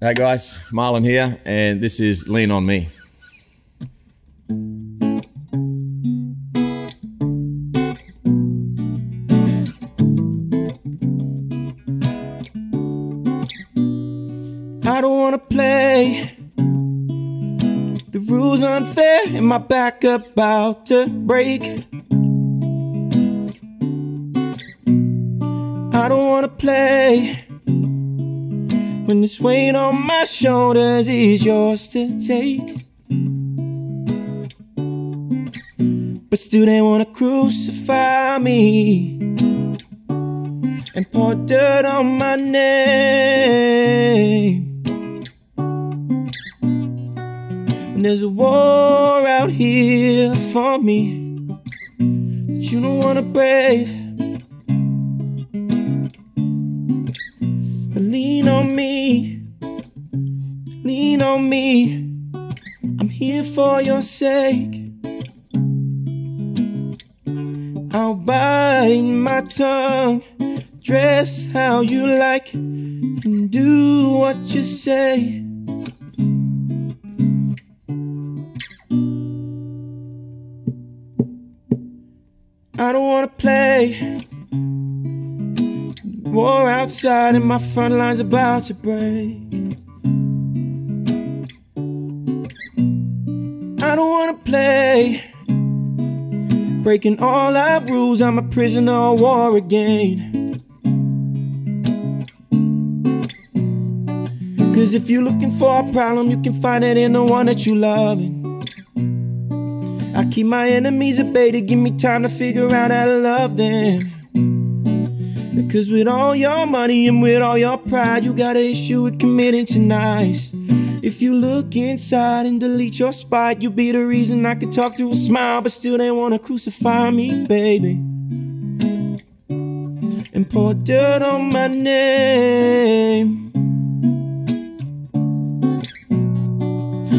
Hey guys, Marlon here, and this is Lean on Me. I don't wanna play. The rules unfair, and my back about to break. I don't wanna play. When this weight on my shoulders is yours to take. But still, they wanna crucify me and pour dirt on my name. And there's a war out here for me that you don't wanna brave. On me, lean on me. I'm here for your sake. I'll bite my tongue, dress how you like, and do what you say. I don't wanna play. War outside and my front line's about to break. I don't wanna play. Breaking all our rules, I'm a prisoner of war again. Cause if you're looking for a problem, you can find it in the one that you love. I keep my enemies at bay to give me time to figure out how to love them. Because with all your money and with all your pride, you got an issue with committing to nice. If you look inside and delete your spite, you'll be the reason I could talk through a smile, but still they wanna crucify me, baby. And pour dirt on my name.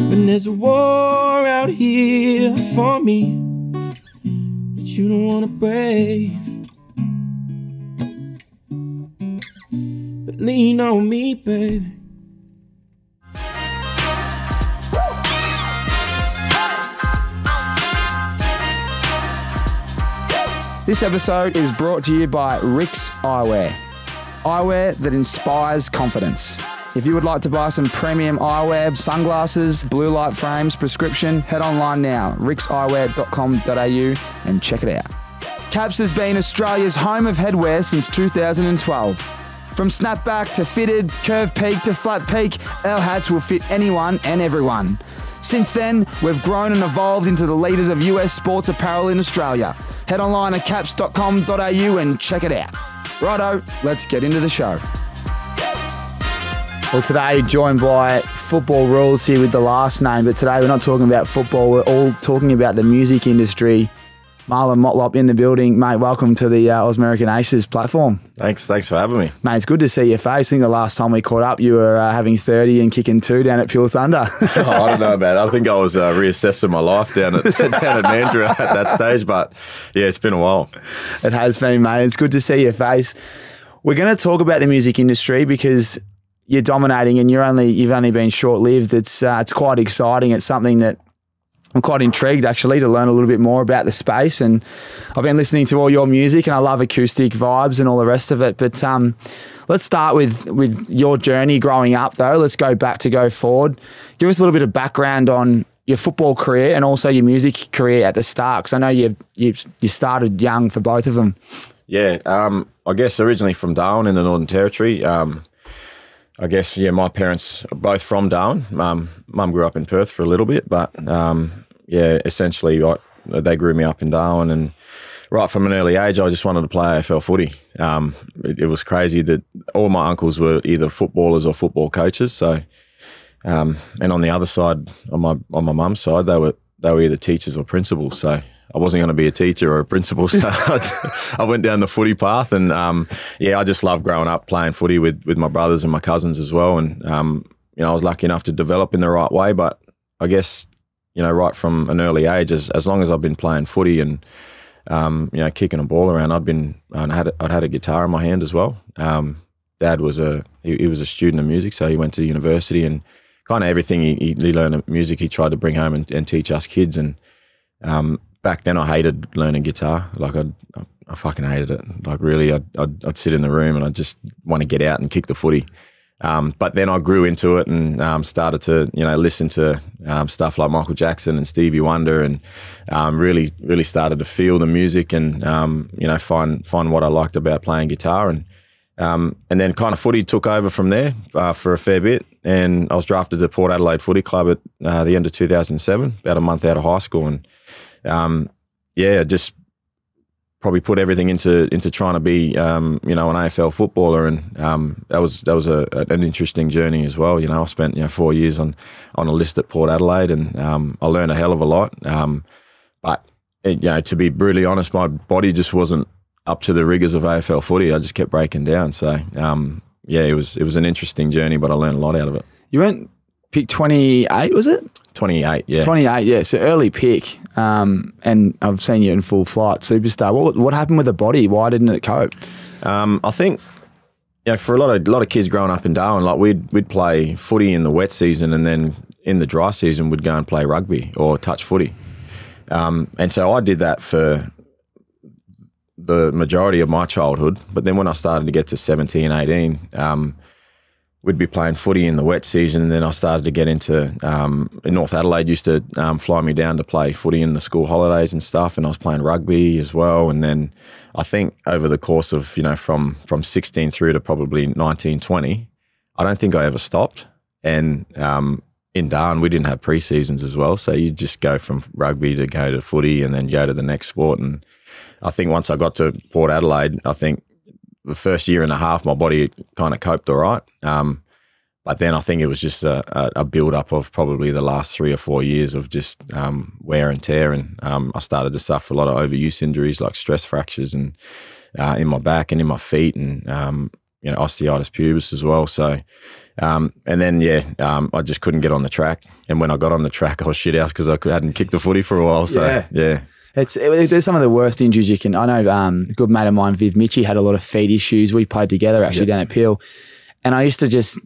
When there's a war out here for me that you don't wanna brave. Lean on me, baby. This episode is brought to you by RIXX Eyewear. Eyewear that inspires confidence. If you would like to buy some premium eyewear, sunglasses, blue light frames, prescription, head online now, rixxeyewear.com.au and check it out. CAPZ has been Australia's home of headwear since 2012. From snapback to fitted, curve peak to flat peak, our hats will fit anyone and everyone. Since then, we've grown and evolved into the leaders of US sports apparel in Australia. Head online at capz.com.au and check it out. Righto, let's get into the show. Well, today joined by Football Rules here with the last name, but today we're not talking about football. We're all talking about the music industry. Marlon Motlop in the building, mate. Welcome to the uh, Ausmerican Aces platform, Thanks, thanks for having me. mate. It's good to see your face. I think the last time we caught up, you were uh, having thirty and kicking two down at Peel Thunder. Oh, I don't know about it. I think I was uh, reassessing my life down at down at Mandurah at that stage, but yeah, it's been a while. It has been, mate. It's good to see your face. We're going to talk about the music industry because you're dominating, and you're only you've only been short lived. It's uh, it's quite exciting. It's something that I'm quite intrigued actually to learn a little bit more about the space. And I've been listening to all your music, and I love acoustic vibes and all the rest of it. But um, let's start with with your journey growing up, though. Let's go back to go forward. Give us a little bit of background on your football career and also your music career at the start, because I know you you you started young for both of them. Yeah, um, I guess originally from Darwin in the Northern Territory. Um, I guess yeah, my parents are both from Darwin. Um, Mum grew up in Perth for a little bit, but um, yeah, essentially I, they grew me up in Darwin, and right from an early age, I just wanted to play AFL footy. Um, it, it was crazy that all my uncles were either footballers or football coaches. So, um, and on the other side, on my on my mum's side, they were they were either teachers or principals. So I wasn't going to be a teacher or a principal. So I went down the footy path, and um, yeah, I just loved growing up playing footy with with my brothers and my cousins as well. And um, you know, I was lucky enough to develop in the right way. But I guess you know, right from an early age, as as long as I've been playing footy and um, you know, kicking a ball around, I'd been I'd had a, I'd had a guitar in my hand as well. Um, dad was a he, he was a student of music, so he went to university and kind of everything he, he, learned music he tried to bring home and, and teach us kids. And um, back then I hated learning guitar. Like I, I fucking hated it. Like really, I'd, I'd, I'd sit in the room and I'd just want to get out and kick the footy. Um, but then I grew into it and um, started to, you know, listen to um, stuff like Michael Jackson and Stevie Wonder, and um, really, really started to feel the music and, um, you know, find find what I liked about playing guitar, and um, and then kind of footy took over from there uh, for a fair bit, and I was drafted to Port Adelaide Footy Club at uh, the end of 2007, about a month out of high school, and yeah, just probably put everything into into trying to be um, you know an AFL footballer, and um, that was that was a, an interesting journey as well. You know, I spent you know four years on on a list at Port Adelaide, and um, I learned a hell of a lot. Um, but it, you know, to be brutally honest, my body just wasn't up to the rigors of AFL footy. I just kept breaking down. So um, yeah, it was it was an interesting journey, but I learned a lot out of it. You went pick twenty eight, was it? 28, yeah. 28, yeah. So early pick. Um, and I've seen you in full flight, superstar. What what happened with the body? Why didn't it cope? Um, I think you know, for a lot of a lot of kids growing up in Darwin, like we'd we'd play footy in the wet season, and then in the dry season we'd go and play rugby or touch footy. Um, and so I did that for the majority of my childhood. But then when I started to get to 17, 18, um, we'd be playing footy in the wet season, and then I started to get into um, North Adelaide. Used to um, fly me down to play footy in the school holidays and stuff, and I was playing rugby as well. And then I think over the course of you know from from 16 through to probably 19, 20, I don't think I ever stopped. And um, in Darwin, we didn't have pre seasons as well, so you just go from rugby to go to footy, and then go to the next sport. And I think once I got to Port Adelaide, I think the first year and a half, my body kind of coped all right. Um, but then I think it was just a, a, a, build up of probably the last three or four years of just um, wear and tear. And um, I started to suffer a lot of overuse injuries like stress fractures and uh, in my back and in my feet and, um, you know, osteitis pubis as well. So, um, and then, yeah, um, I just couldn't get on the track. And when I got on the track, I was shit out because I hadn't kicked the footy for a while. So, yeah. yeah. It's it, there's some of the worst injuries you can. I know um, a good mate of mine, Viv Mitchie, had a lot of feet issues. We played together actually down at Peel, and I used to just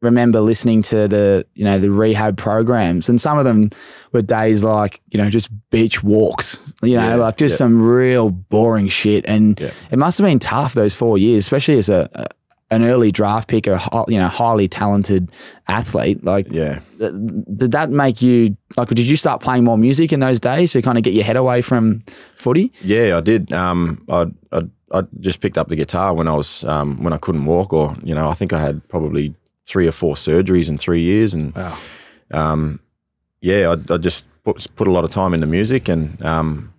remember listening to the you know the rehab programs, and some of them were days like you know just beach walks, you know, yeah, like just some real boring shit. And it must have been tough those four years, especially as a, a an early draft pick, a you know highly talented athlete. Like, yeah, did that make you like? Did you start playing more music in those days to kind of get your head away from footy? Yeah, I did. Um, I I I just picked up the guitar when I was um, when I couldn't walk, or you know, I think I had probably three or four surgeries in three years, and wow. um, yeah, I, I just put, put a lot of time into music, and um,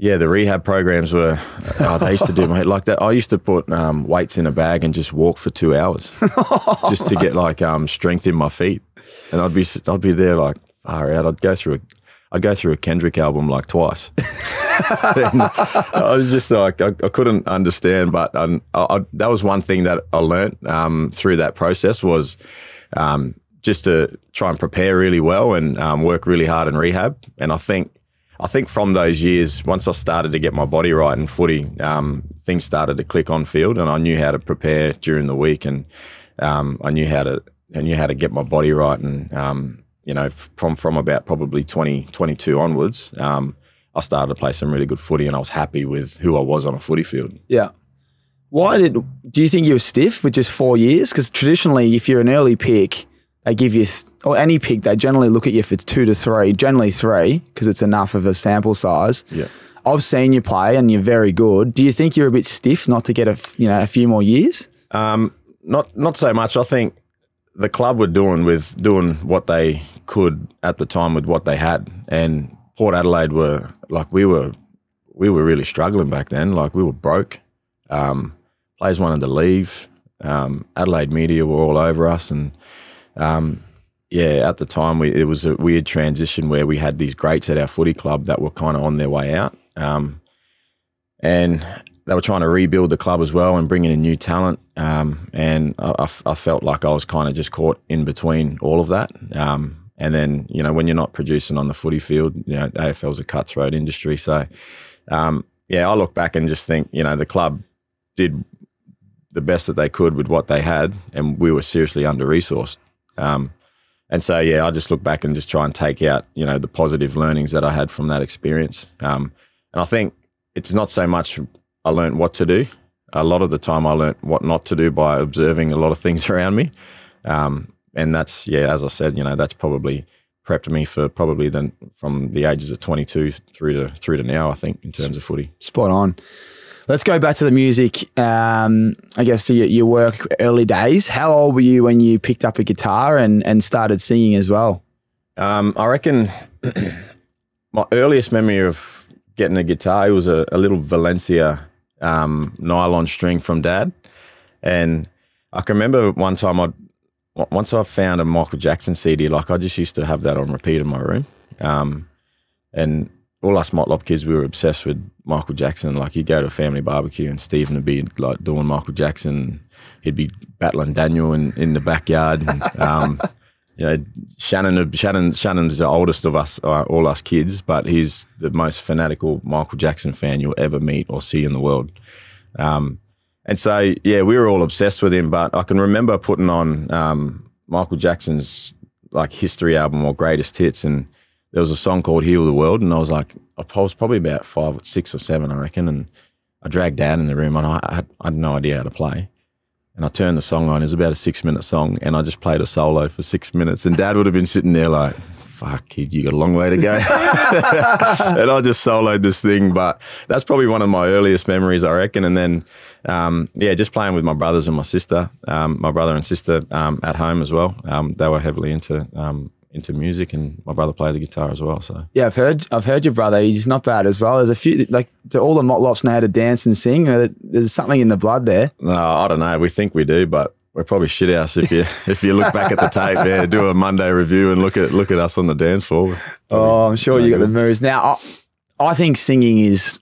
yeah, the rehab programs were. Oh, they used to do my like that. I used to put um, weights in a bag and just walk for two hours, just to get like um, strength in my feet. And I'd be I'd be there like far out. I'd go through a I'd go through a Kendrick album like twice. I was just like I, I couldn't understand, but um, I, I, that was one thing that I learned um, through that process was um, just to try and prepare really well and um, work really hard in rehab. And I think I think from those years, once I started to get my body right in footy, um, things started to click on field, and I knew how to prepare during the week, and um, I knew how to I knew how to get my body right, and um, you know, from from about probably 20, 22 onwards, um, I started to play some really good footy, and I was happy with who I was on a footy field. Yeah. Why did do you think you were stiff with just four years? Because traditionally, if you're an early pick, they give you or any pick, they generally look at you for two to three, generally three, because it's enough of a sample size. Yeah. I've seen you play and you're very good. Do you think you're a bit stiff not to get a you know a few more years? Um, not not so much. I think the club were doing with doing what they could at the time with what they had, and Port Adelaide were like we were we were really struggling back then. Like we were broke. Um, players wanted to leave. Um, Adelaide media were all over us, and um, yeah, at the time we, it was a weird transition where we had these greats at our footy club that were kind of on their way out, um, and they were trying to rebuild the club as well and bringing in a new talent. Um, and I, I, felt like I was kind of just caught in between all of that. Um, and then you know when you're not producing on the footy field, you know AFL's a cutthroat industry. So um, yeah, I look back and just think you know the club did the best that they could with what they had, and we were seriously under resourced. Um, and so, yeah, I just look back and just try and take out, you know, the positive learnings that I had from that experience. Um, and I think it's not so much I learned what to do. A lot of the time, I learned what not to do by observing a lot of things around me. Um, and that's, yeah, as I said, you know, that's probably prepped me for probably then from the ages of 22 through to through to now. I think in terms of footy. Spot on. Let's go back to the music. Um, I guess to your, your work early days. How old were you when you picked up a guitar and, and started singing as well? Um, I reckon my earliest memory of getting a guitar it was a, a little Valencia um, nylon string from dad, and I can remember one time I once I found a Michael Jackson CD, like I just used to have that on repeat in my room, um, and all us Motlop kids, we were obsessed with Michael Jackson. Like you'd go to a family barbecue and Stephen would be like doing Michael Jackson. He'd be battling Daniel in, in the backyard. And, um, you know, Shannon, Shannon, Shannon's the oldest of us, uh, all us kids, but he's the most fanatical Michael Jackson fan you'll ever meet or see in the world. Um, and so, yeah, we were all obsessed with him. But I can remember putting on um, Michael Jackson's like history album or greatest hits, and there was a song called "Heal the World," and I was like, I was probably about five, or six or seven, I reckon, and I dragged Dad in the room, and I, had, I had no idea how to play. And I turned the song on. It was about a six minute song, and I just played a solo for six minutes. And Dad would have been sitting there like, "Fuck, kid, you got a long way to go." and I just soloed this thing, but that's probably one of my earliest memories, I reckon. And then, um, yeah, just playing with my brothers and my sister, um, my brother and sister um, at home as well. Um, they were heavily into um, into music, and my brother played the guitar as well. So yeah, I've heard I've heard your brother. He's not bad as well. There's a few like do all the Motlops know how to dance and sing. There's something in the blood there. No, I don't know. We think we do, but we're probably shit house if you if you look back at the tape. Yeah, do a Monday review and look at look at us on the dance floor. Oh, I'm sure you got the moves. Now, I, I think singing is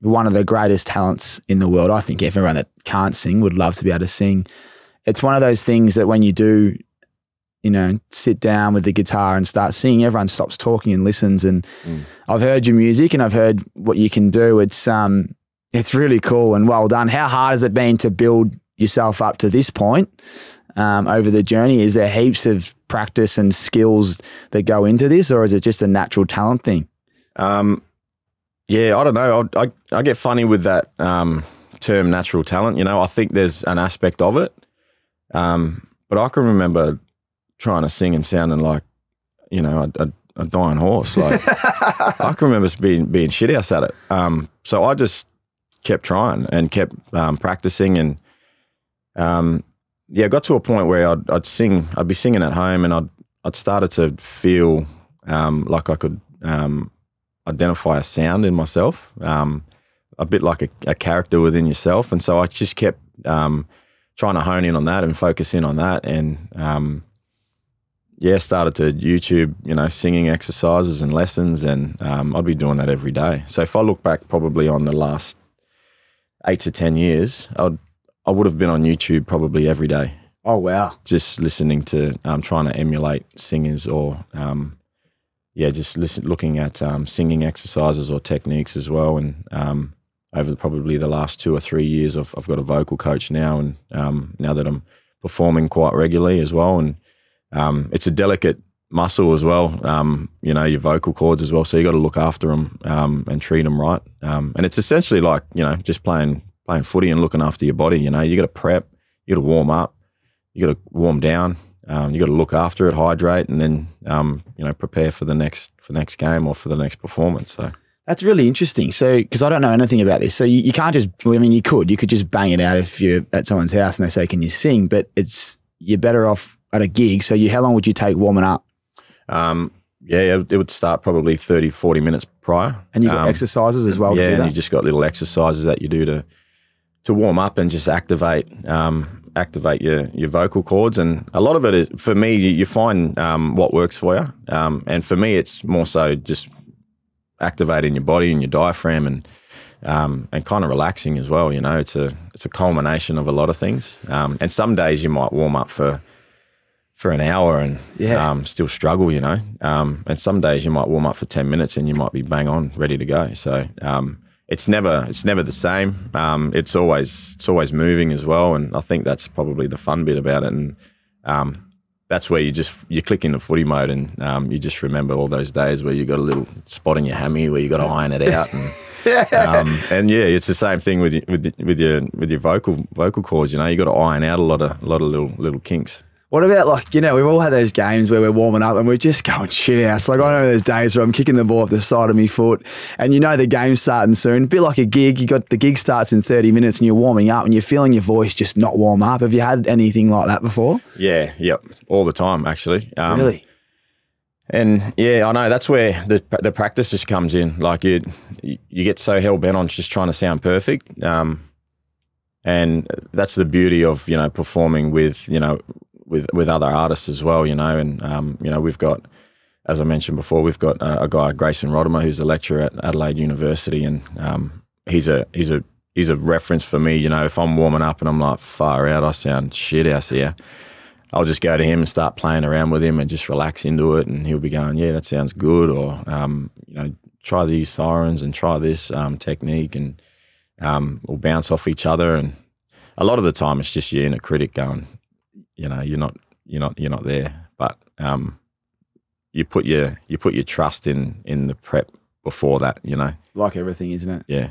one of the greatest talents in the world. I think everyone that can't sing would love to be able to sing. It's one of those things that when you do you know, sit down with the guitar and start singing, everyone stops talking and listens. And mm. I've heard your music and I've heard what you can do. It's um, it's really cool and well done. How hard has it been to build yourself up to this point um, over the journey? Is there heaps of practice and skills that go into this, or is it just a natural talent thing? Um, yeah, I don't know. I, I, I get funny with that um, term, natural talent. You know, I think there's an aspect of it. Um, but I can remember trying to sing and sounding like, you know, a, a, a dying horse. Like I can remember being being shit house at it. Um, so I just kept trying and kept um, practicing and um, yeah, got to a point where I'd, I'd sing, I'd be singing at home and I'd I'd started to feel um, like I could um, identify a sound in myself, um, a bit like a, a, character within yourself, and so I just kept um, trying to hone in on that and focus in on that, and um, yeah, started to YouTube, you know, singing exercises and lessons, and um, I'd be doing that every day. So if I look back, probably on the last eight to ten years, I'd I would have been on YouTube probably every day. Oh wow! Just listening to, um, trying to emulate singers, or um, yeah, just listen, looking at um, singing exercises or techniques as well. And um, over probably the last two or three years, I've, I've got a vocal coach now, and um, now that I'm performing quite regularly as well, and um, it's a delicate muscle as well. Um, you know, your vocal cords as well. So you got to look after them um, and treat them right. Um, and it's essentially like you know just playing playing footy and looking after your body. You know, you got to prep, you got to warm up, you got to warm down. Um, you got to look after it, hydrate, and then um, you know prepare for the next for the next game or for the next performance. So. That's really interesting. So, because I don't know anything about this, so you, you can't just. I mean, you could. You could just bang it out if you're at someone's house and they say, "Can you sing?" But it's you're better off at a gig. So you, how long would you take warming up? Um, yeah, it would start probably 30, 40 minutes prior. And you got um, exercises as well. Yeah, and you just got little exercises that you do to to warm up and just activate um, activate your your vocal cords. And a lot of it is for me. You, you find um, what works for you. Um, and for me, it's more so just activating your body and your diaphragm and um, and kind of relaxing as well. You know, it's a it's a culmination of a lot of things. Um, and some days you might warm up for for an hour and yeah. um, still struggle, you know. Um, and some days you might warm up for 10 minutes and you might be bang on, ready to go. So um, it's never it's never the same. Um, it's always it's always moving as well, and I think that's probably the fun bit about it. And um, that's where you just you click into footy mode, and um, you just remember all those days where you got a little spot in your hammy where you got to iron it out. And, um, and yeah, it's the same thing with with with your with your vocal vocal cords. You know, you got to iron out a lot of a lot of little little kinks. What about like you know we've all had those games where we're warming up and we're just going shit house. Like I know there's days where I'm kicking the ball off the side of my foot, and you know the game's starting soon. A bit like a gig. You got the gig starts in 30 minutes and you're warming up and you're feeling your voice just not warm up. Have you had anything like that before? Yeah, yep, all the time actually. Um, really? And yeah, I know that's where the the practice just comes in. Like you, you get so hell bent on just trying to sound perfect, um, and that's the beauty of you know performing with you know with with other artists as well. You know, and um, you know we've got, as I mentioned before, we've got a, a guy Grayson Rodimer who's a lecturer at Adelaide University, and um, he's a he's a he's a reference for me. You know, if I'm warming up and I'm like far out, I sound shit house here. I'll just go to him and start playing around with him and just relax into it, and he'll be going, "Yeah, that sounds good," or um, you know, try these sirens and try this um, technique, and um, we'll bounce off each other. And a lot of the time, it's just you and a critic going, you know, you're not, you're not, you're not there, but um, you put your you put your trust in in the prep before that, you know, Like everything, isn't it? yeah.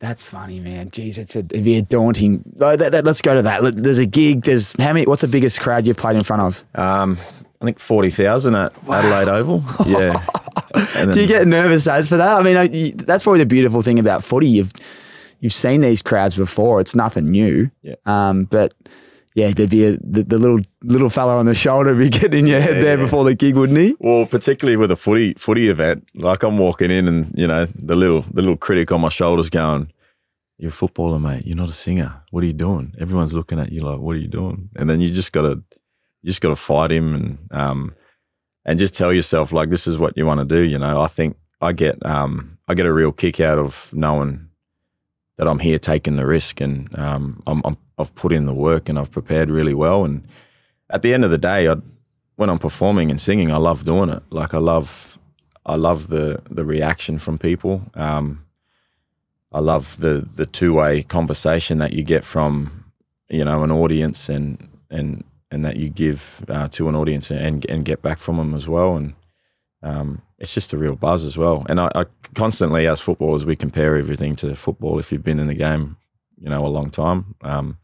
That's funny, man. Jeez, it's a, it'd be a daunting. that- that- let's go to that. Look, There's a gig. There's how many? What's the biggest crowd you've played in front of? Um, I think forty thousand at Adelaide Oval. Yeah. And Do you get nervous as for that? I mean, you- that's probably the beautiful thing about footy. You've you've seen these crowds before. It's nothing new. Yeah. Um, but yeah, there'd be a, the, the little little fella on the shoulder be getting your head there Yeah. before the gig, wouldn't he? Well, particularly with a footy footy event, like I'm walking in and you know the little the little critic on my shoulders going, "You're a footballer, mate. You're not a singer. What are you doing?" Everyone's looking at you like, "What are you doing?" And then you just gotta you just gotta fight him and um and just tell yourself like this is what you want to do. You know, I think I get um I get a real kick out of knowing that I'm here taking the risk and um I'm, I'm I've put in the work and I've prepared really well and at the end of the day, I when I'm performing and singing, I love doing it. Like I love, I love the the reaction from people. Um, I love the the two way conversation that you get from you know an audience and and and that you give uh, to an audience and and get back from them as well. And um, it's just a real buzz as well. And I, I constantly, as footballers, we compare everything to football. If you've been in the game, you know, a long time, um,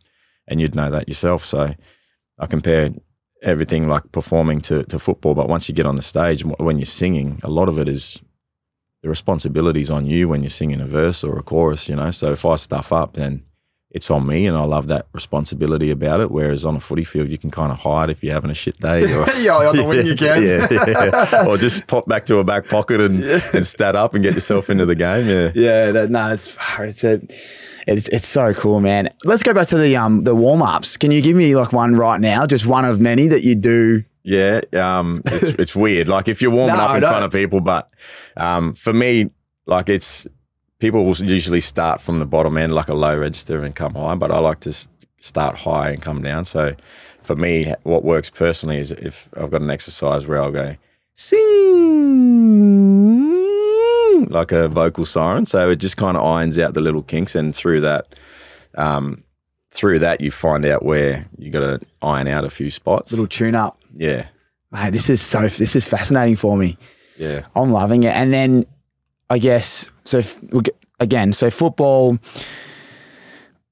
and you'd know that yourself. So I compare everything like performing to, to football. But once you get on the stage, when you're singing, a lot of it is the responsibility's on you when you're singing a verse or a chorus, you know. So if I stuff up, then it's on me, and I love that responsibility about it. Whereas on a footy field, you can kind of hide if you're having a shit day. Or, yeah, on the wing you can. yeah, yeah. or just pop back to a back pocket and, and stat up and get yourself into the game. Yeah. Yeah, that, no, it's it's a, it's it's so cool, man. Let's go back to the um the warm ups. Can you give me like one right now, just one of many that you do? Yeah, um, it's, it's weird. Like if you're warming No, up in front of people, but um, for me, like it's people will usually start from the bottom end, like a low register, and come high. But I like to start high and come down. So for me, what works personally is if I've got an exercise where I'll go sing like a vocal siren. So it just kind of irons out the little kinks, and through that, um, through that, you find out where you got to iron out a few spots. Little tune up. yeah, Mate, this is so this is fascinating for me. yeah. I'm loving it. And then I guess so. If, we'll get- again, so football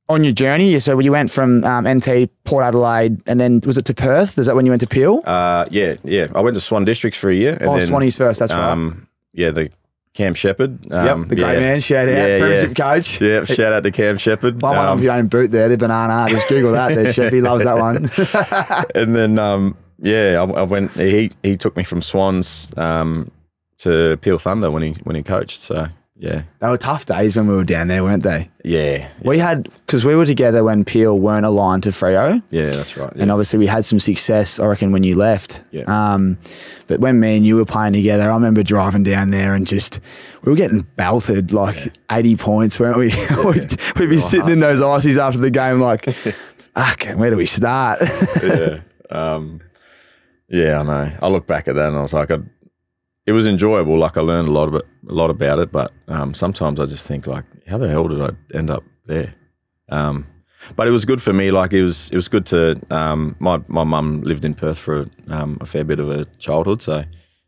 on your journey. So when you went from um, NT Port Adelaide, and then was it to Perth? Is that when you went to Peel? Uh, yeah, yeah. I went to Swan Districts for a year. And oh, then, Swanee's first. That's right. Um, yeah, the Cam Shepherd. Um, yep, the great yeah. man. Shout out, Yeah, premiership yeah. coach. Yeah, shout out to Cam Shepherd. Buy one Um, off your own boot there, the banana. Just Google that. There. He loves that one. and then um, yeah, I, I went. He he took me from Swans um, to Peel Thunder when he when he coached. So yeah, they were tough days when we were down there, weren't they? yeah, We had because we were together when Peel weren't aligned to Freo, yeah. That's right. Yeah. and obviously we had some success. I reckon when you left. Yeah. Um, but when me and you were playing together, I remember driving down there and just we were getting belted like eighty points, weren't we? we'd, we'd be sitting in those ices after the game, like, okay, where do we start? yeah. Um, yeah, I know. I look back at that and I was like, I, it was enjoyable. Like I learned a lot of it, a lot about it. But um, sometimes I just think like, how the hell did I end up there? Um, but it was good for me. Like it was, it was good to. Um, my my mum lived in Perth for um, a fair bit of her childhood, so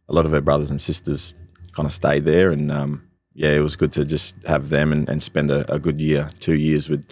a lot of her brothers and sisters kind of stayed there, and um, yeah, it was good to just have them and, and spend a, a, good year, two years with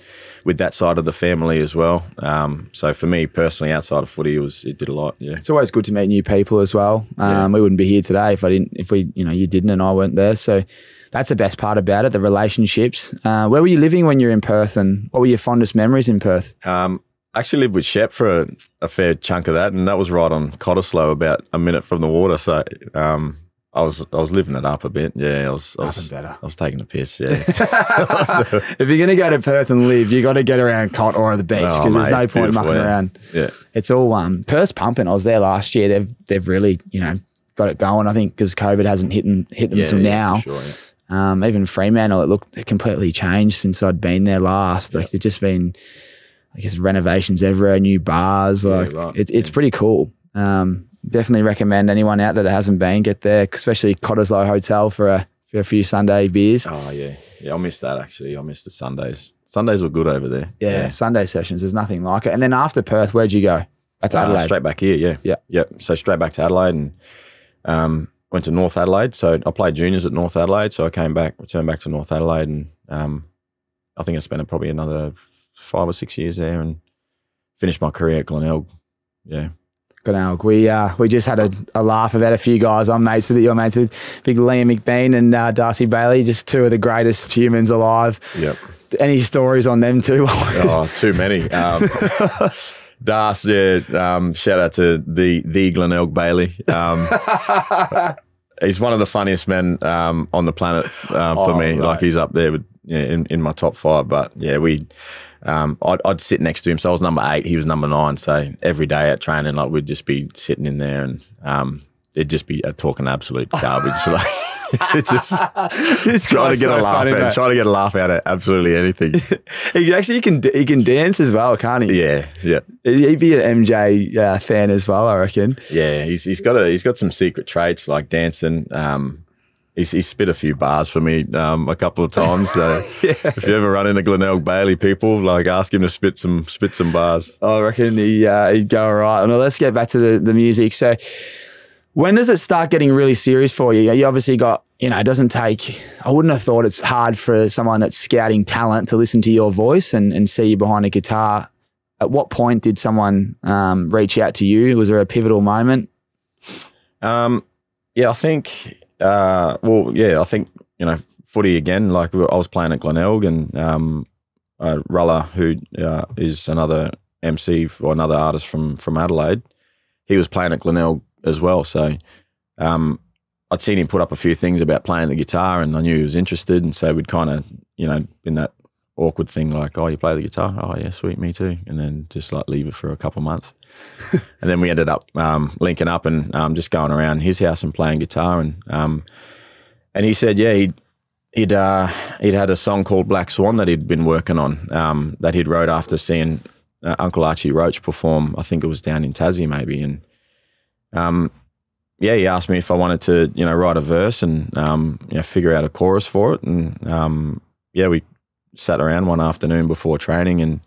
with that side of the family as well. Um, so for me personally, outside of footy, it was it did a lot. Yeah, it's always good to meet new people as well. Um, yeah. We wouldn't be here today if I didn't, if we, you know, you didn't and I weren't there. So that's the best part about it, the relationships. Uh, where were you living when you were in Perth, and what were your fondest memories in Perth? Um, I actually lived with Shep for a, a, fair chunk of that, and that was right on Cottesloe, about a minute from the water. So um, I was I was living it up a bit. Yeah, I was I was. I was taking a piss. Yeah. if you're gonna go to Perth and live, you got to get around Cot or the beach because oh, there's no point mucking yeah. around. Yeah, it's all um Perth's pumping. I was there last year. They've they've really you know got it going. I think because COVID hasn't hit them hit them yeah, until yeah, now. Sure, um, even Fremantle, it looked completely changed since I'd been there last. Like there's just been, I guess, renovations everywhere, new bars. Like right. it, it's pretty cool. Um, definitely recommend anyone out there that hasn't been get there, especially Cottesloe Hotel for a for a few Sunday beers. Oh yeah, yeah. I miss that actually. I miss the Sundays. Sundays were good over there. Yeah, yeah. Sunday sessions. There's nothing like it. And then after Perth, where'd you go? That's uh, Adelaide. Straight back here. Yeah. Yeah. Yep. So straight back to Adelaide and um, went to North Adelaide. So I played juniors at North Adelaide. So I came back, returned back to North Adelaide, and um, I think I spent probably another five or six years there and finished my career at Glenelg. Yeah. Glenelg. We uh, we just had a, a, laugh about a few guys. I'm mates with your mates with big Liam McBean and uh, Darcy Bailey, just two of the greatest humans alive. Yep. Any stories on them too? oh, too many. Um, yeah. Um, shout out to the the Glenelg Bailey. Um, he's one of the funniest men um, on the planet uh, for oh, me. Right. Like he's up there with yeah, in, in my top five. But yeah, we um, I'd, I'd, sit next to him. So I was number eight, he was number nine. So every day at training, like we'd just be sitting in there and um, it'd just be a talking absolute garbage. like it's just trying to get so a laugh out. Trying to get a laugh out of absolutely anything. he actually he can he can dance as well, can't he? Yeah, yeah. He'd be an MJ uh, fan as well, I reckon. Yeah, he's he's got a he's got some secret traits like dancing. Um, he's, he's spit a few bars for me um, a couple of times. So yeah. if you ever run into Glenelg Bailey people, like ask him to spit some spit some bars. I reckon he uh, he'd go all right. Let's get back to the, the music. So when does it start getting really serious for you? You obviously got you know it doesn't take. I wouldn't have thought it's hard for someone that's scouting talent to listen to your voice and, and see you behind a guitar. At what point did someone um, reach out to you? Was there a pivotal moment? Um, yeah, I think uh, well, yeah, I think you know footy again. Like I was playing at Glenelg, and um, uh, Rulla, who uh, is another MC or another artist from from Adelaide, he was playing at Glenelg as well. So um, I'd seen him put up a few things about playing the guitar, and I knew he was interested, and so we'd kind of you know in that awkward thing like, oh, you play the guitar? Oh, yeah, sweet, me too. And then just like leave it for a couple months. and then we ended up um, linking up and um, just going around his house and playing guitar. And um, and he said, yeah, he'd he'd uh, he'd had a song called Black Swan that he'd been working on um, that he'd wrote after seeing uh, Uncle Archie Roach perform. I think it was down in Tassie maybe. And um, yeah, he asked me if I wanted to you know write a verse and um, you know figure out a chorus for it. And yeah, we sat around one afternoon before training and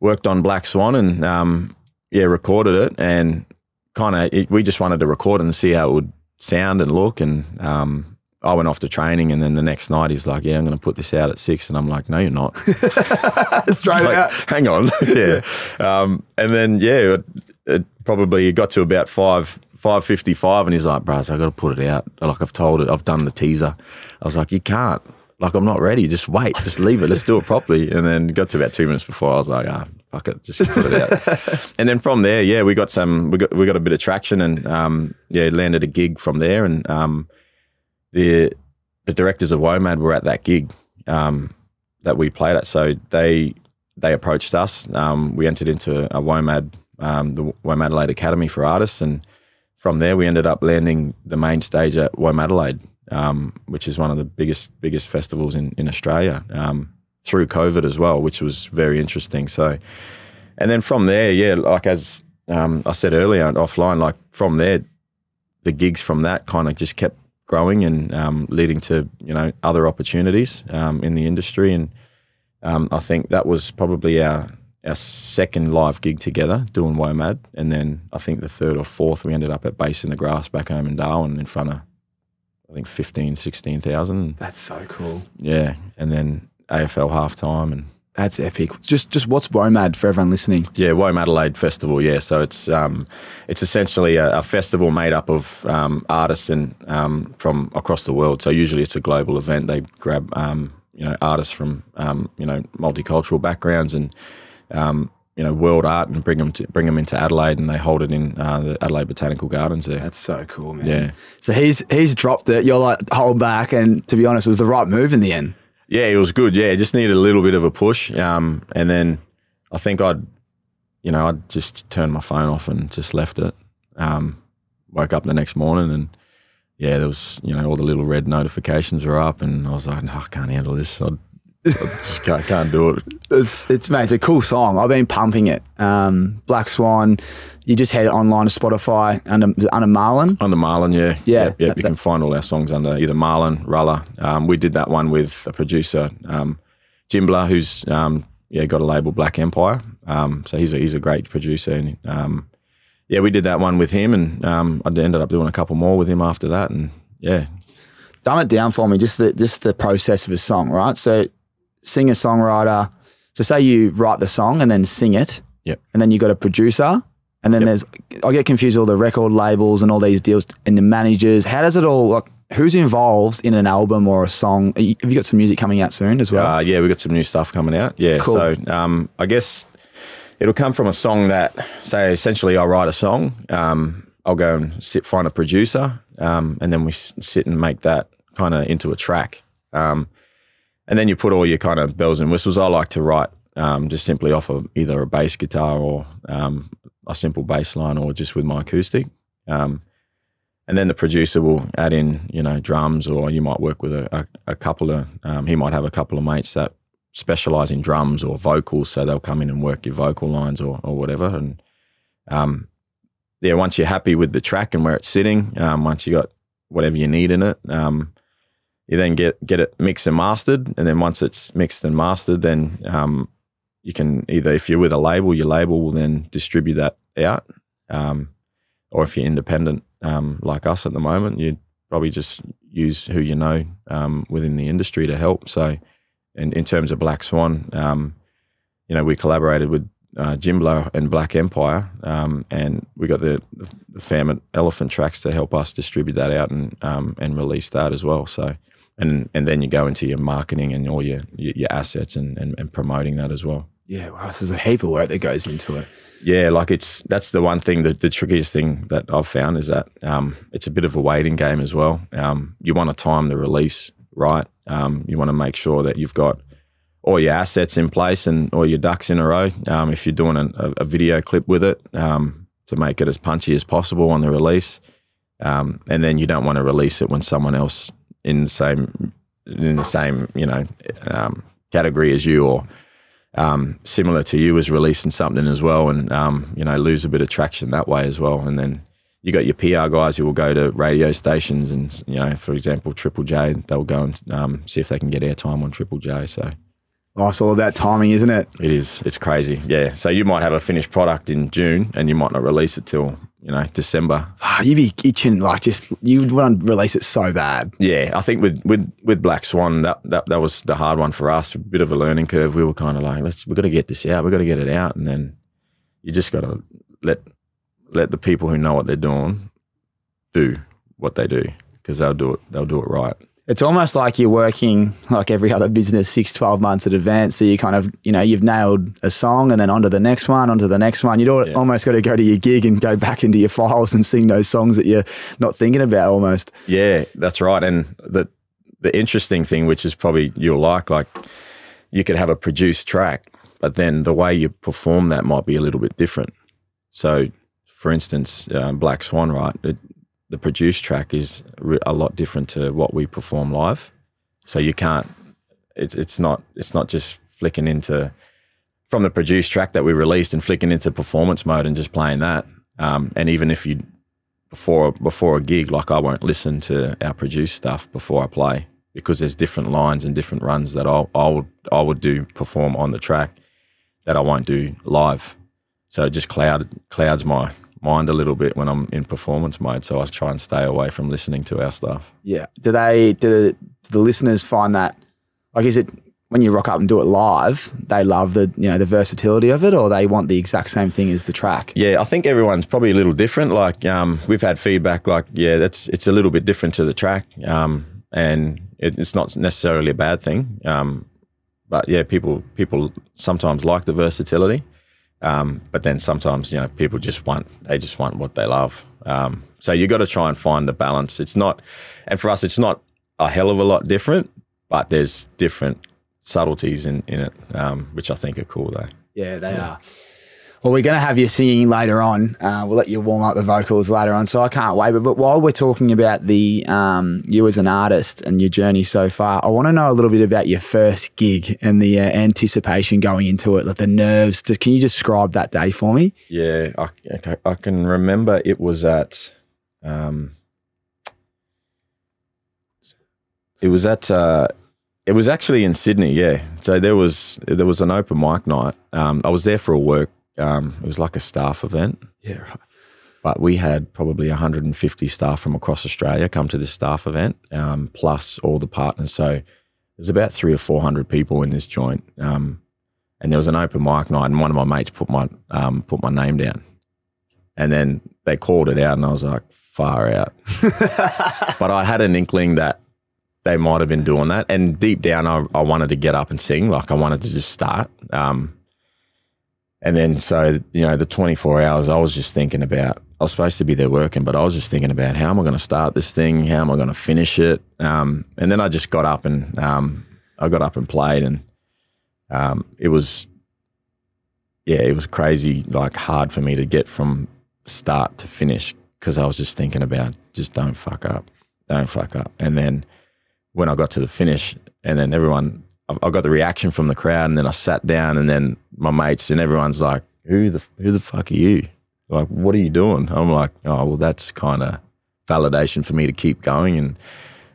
worked on Black Swan and um, yeah, recorded it and kind of we just wanted to record it and see how it would sound and look. And um, I went off to training, and then the next night he's like, "Yeah, I'm going to put this out at six. and I'm like, "No, you're not." Straight like, out. Hang on, yeah. Um, and then yeah, it, it probably got to about five five fifty five, and he's like, "Bros, I got to put it out." Like I've told it, I've done the teaser. I was like, "You can't." Like I'm not ready. Just wait. Just leave it. Let's do it properly. And then got to about two minutes before. I was like, ah, fuck it, just put it out. and then from there, yeah, we got some, we got we got a bit of traction, and um, yeah, landed a gig from there, and um, the the directors of WOMAD were at that gig um, that we played at, so they they approached us. Um, we entered into a WOMAD, um, the WOMAD Adelaide Academy for Artists, and from there we ended up landing the main stage at WOMAD Adelaide, um, which is one of the biggest biggest festivals in in Australia. Through COVID as well, which was very interesting. So, and then from there, yeah, like as um, I said earlier offline, like from there, the gigs from that kind of just kept growing and um, leading to you know other opportunities um, in the industry. And um, I think that was probably our our second live gig together doing WOMAD, and then I think the third or fourth we ended up at Bass in the Grass back home in Darwin in front of I think 15, 16,000. That's so cool. Yeah, and then AFL halftime and That's epic. Just just what's WOMAD for everyone listening? yeah, Woe Adelaide Festival. Yeah, so it's um, it's essentially a, a festival made up of um, artists and um, from across the world. So usually it's a global event. They grab um, you know artists from um, you know multicultural backgrounds and um, you know world art and bring them to bring them into Adelaide and they hold it in uh, the Adelaide Botanical Gardens there. That's so cool, man. Yeah. So he's he's dropped it. You're like hold back, and to be honest, it was the right move in the end. Yeah, it was good. Yeah, just needed a little bit of a push. Um, and then I think I'd, you know, I'd just turned my phone off and just left it. Um, woke up the next morning and yeah, there was, you know, all the little red notifications were up and I was like, no, I can't handle this. I, I just can't, can't do it. It's it's mate, it's a cool song. I've been pumping it. Um, Black Swan. You just head online to Spotify under under Marlon. Under Marlon, yeah. Yeah, Yep, yep. that- you can find all our songs under either Marlon, Rulla. Um, we did that one with a producer, um, Jimbler, who's um, yeah got a label Black Empire. Um, so he's a he's a great producer. And um, yeah, we did that one with him, and um, I ended up doing a couple more with him after that. And yeah, Dumb it down for me. Just the just the process of a song, right? So, singer songwriter. So say you write the song and then sing it. Yep. And then you got a producer. And then there's I get confused with all the record labels and all these deals and the managers. How does it all like? Who's involved in an album or a song? You- Have you got some music coming out soon as well? Uh, yeah, we've got some new stuff coming out. Yeah, Cool. so um, I guess it'll come from a song that, say, essentially, I write a song. Um, I'll go and sit, find a producer, um, and then we s- sit and make that kind of into a track. Um, and then you put all your kind of bells and whistles. I like to write um, just simply off of either a bass guitar or um, a simple bass line, or just with my acoustic. Um, and then the producer will add in, you know, drums, or you might work with a, a, a couple of. Um, he might have a couple of mates that specialize in drums or vocals, so they'll come in and work your vocal lines or or whatever. And um, yeah, once you're happy with the track and where it's sitting, um, once you got whatever you need in it, um, you then get get it mixed and mastered. And then once it's mixed and mastered, then um, you can either, if you're with a label, your label will then distribute that out. Um, or if you're independent um, like us at the moment, you'd probably just use who you know um, within the industry to help. So, in, in terms of Black Swan, um, you know, we collaborated with uh, and Black Empire, um, and we got the, the Fam Elefant Traks to help us distribute that out and um, and release that as well. So, and and then you go into your marketing and all your your, your assets and, and and promoting that as well. yeah, wow, so there's a heap of work that goes into it. Yeah, like it's that's the one thing that the trickiest thing that I've found is that um, it's a bit of a waiting game as well. Um, you want to time the release right. Um, you want to make sure that you've got all your assets in place and all your ducks in a row. Um, if you're doing a, a- a video clip with it, um, to make it as punchy as possible on the release, um, and then you don't want to release it when someone else in the same in the same you know um, category as you or um, similar to you is releasing something as well, and um, you know lose a bit of traction that way as well. And then you got your PR guys who will go to radio stations, and you know, for example, Triple J, they'll go and um, see if they can get airtime on Triple J. So Oh, it's all about timing, isn't it? it is, it's crazy, yeah. So you might have a finished product in June, and you might not release it till you know December. Ah, you'd be itching, like just you want to release it so bad. Yeah, I think with with with Black Swan, that that that was the hard one for us. A bit of a learning curve. We were kind of like, let's we've got to get this out. we've got to get it out, and then you just got to let let the people who know what they're doing do what they do because they'll do it. They'll do it right. It's almost like you're working like every other business six, 12 months in advance. So you kind of, you know, you've nailed a song and then onto the next one, onto the next one. You'd Yeah. almost got to go to your gig and go back into your files and sing those songs that you're not thinking about almost. Yeah, that's right. And the the interesting thing, which is probably you'll like, like you could have a produced track, but then the way you perform that might be a little bit different. So, for instance, um, Black Swan, right? It, the produced track is a lot different to what we perform live. So you can't. It's it's not it's not just flicking into from the produced track that we released and flicking into performance mode and just playing that. Um, and even if you before before a gig, like I won't listen to our produced stuff before I play because there's different lines and different runs that I'll, I would I would do perform on the track that I won't do live. So it just cloud clouds my mind a little bit when I'm in performance mode. So I try and stay away from listening to our stuff. Yeah. Do they do the listeners find that like is it when you rock up and do it live, they love the you know the versatility of it, or they want the exact same thing as the track? Yeah, I think everyone's probably a little different. Like um, we've had feedback, like yeah, that's it's a little bit different to the track, um, and it, it's not necessarily a bad thing. Um, but yeah, people people sometimes like the versatility, um, but then sometimes you know people just want they just want what they love. Um, so you got to try and find the balance. It's not, and for us, it's not a hell of a lot different, but there's different subtleties in, in it, um, which I think are cool though. Yeah, they are. Well, we're going to have you singing later on. Uh, we'll let you warm up the vocals later on, so I can't wait. But, but while we're talking about the um, you as an artist and your journey so far, I want to know a little bit about your first gig and the uh, anticipation going into it, like the nerves. Can you describe that day for me? Yeah, I, I can remember it was at. Um, it was at uh, it was actually in Sydney, yeah. So there was there was an open mic night. Um, I was there for a work. Um, it was like a staff event. Yeah, right. But we had probably 150 staff from across Australia come to this staff event, um, plus all the partners. So there's about three or four hundred people in this joint. Um, and there was an open mic night, and one of my mates put my um, put my name down, and then they called it out, and I was like, far out. but I had an inkling that they might have been doing that. And deep down, I, I wanted to get up and sing. Like I wanted to just start. Um, and then, so, you know, the 24 hours, I was just thinking about, I was supposed to be there working, but I was just thinking about how am I going to start this thing? How am I going to finish it? Um, and then I just got up and um, I got up and played. And um, it was, yeah, it was crazy, like hard for me to get from start to finish because I was just thinking about just don't fuck up, don't fuck up. And then, when I got to the finish, and then everyone, I, got the reaction from the crowd, and then I sat down, and then my mates and everyone's like, "Who the who the fuck are you? Like, what are you doing?" I'm like, "Oh, well, that's kind of validation for me to keep going," and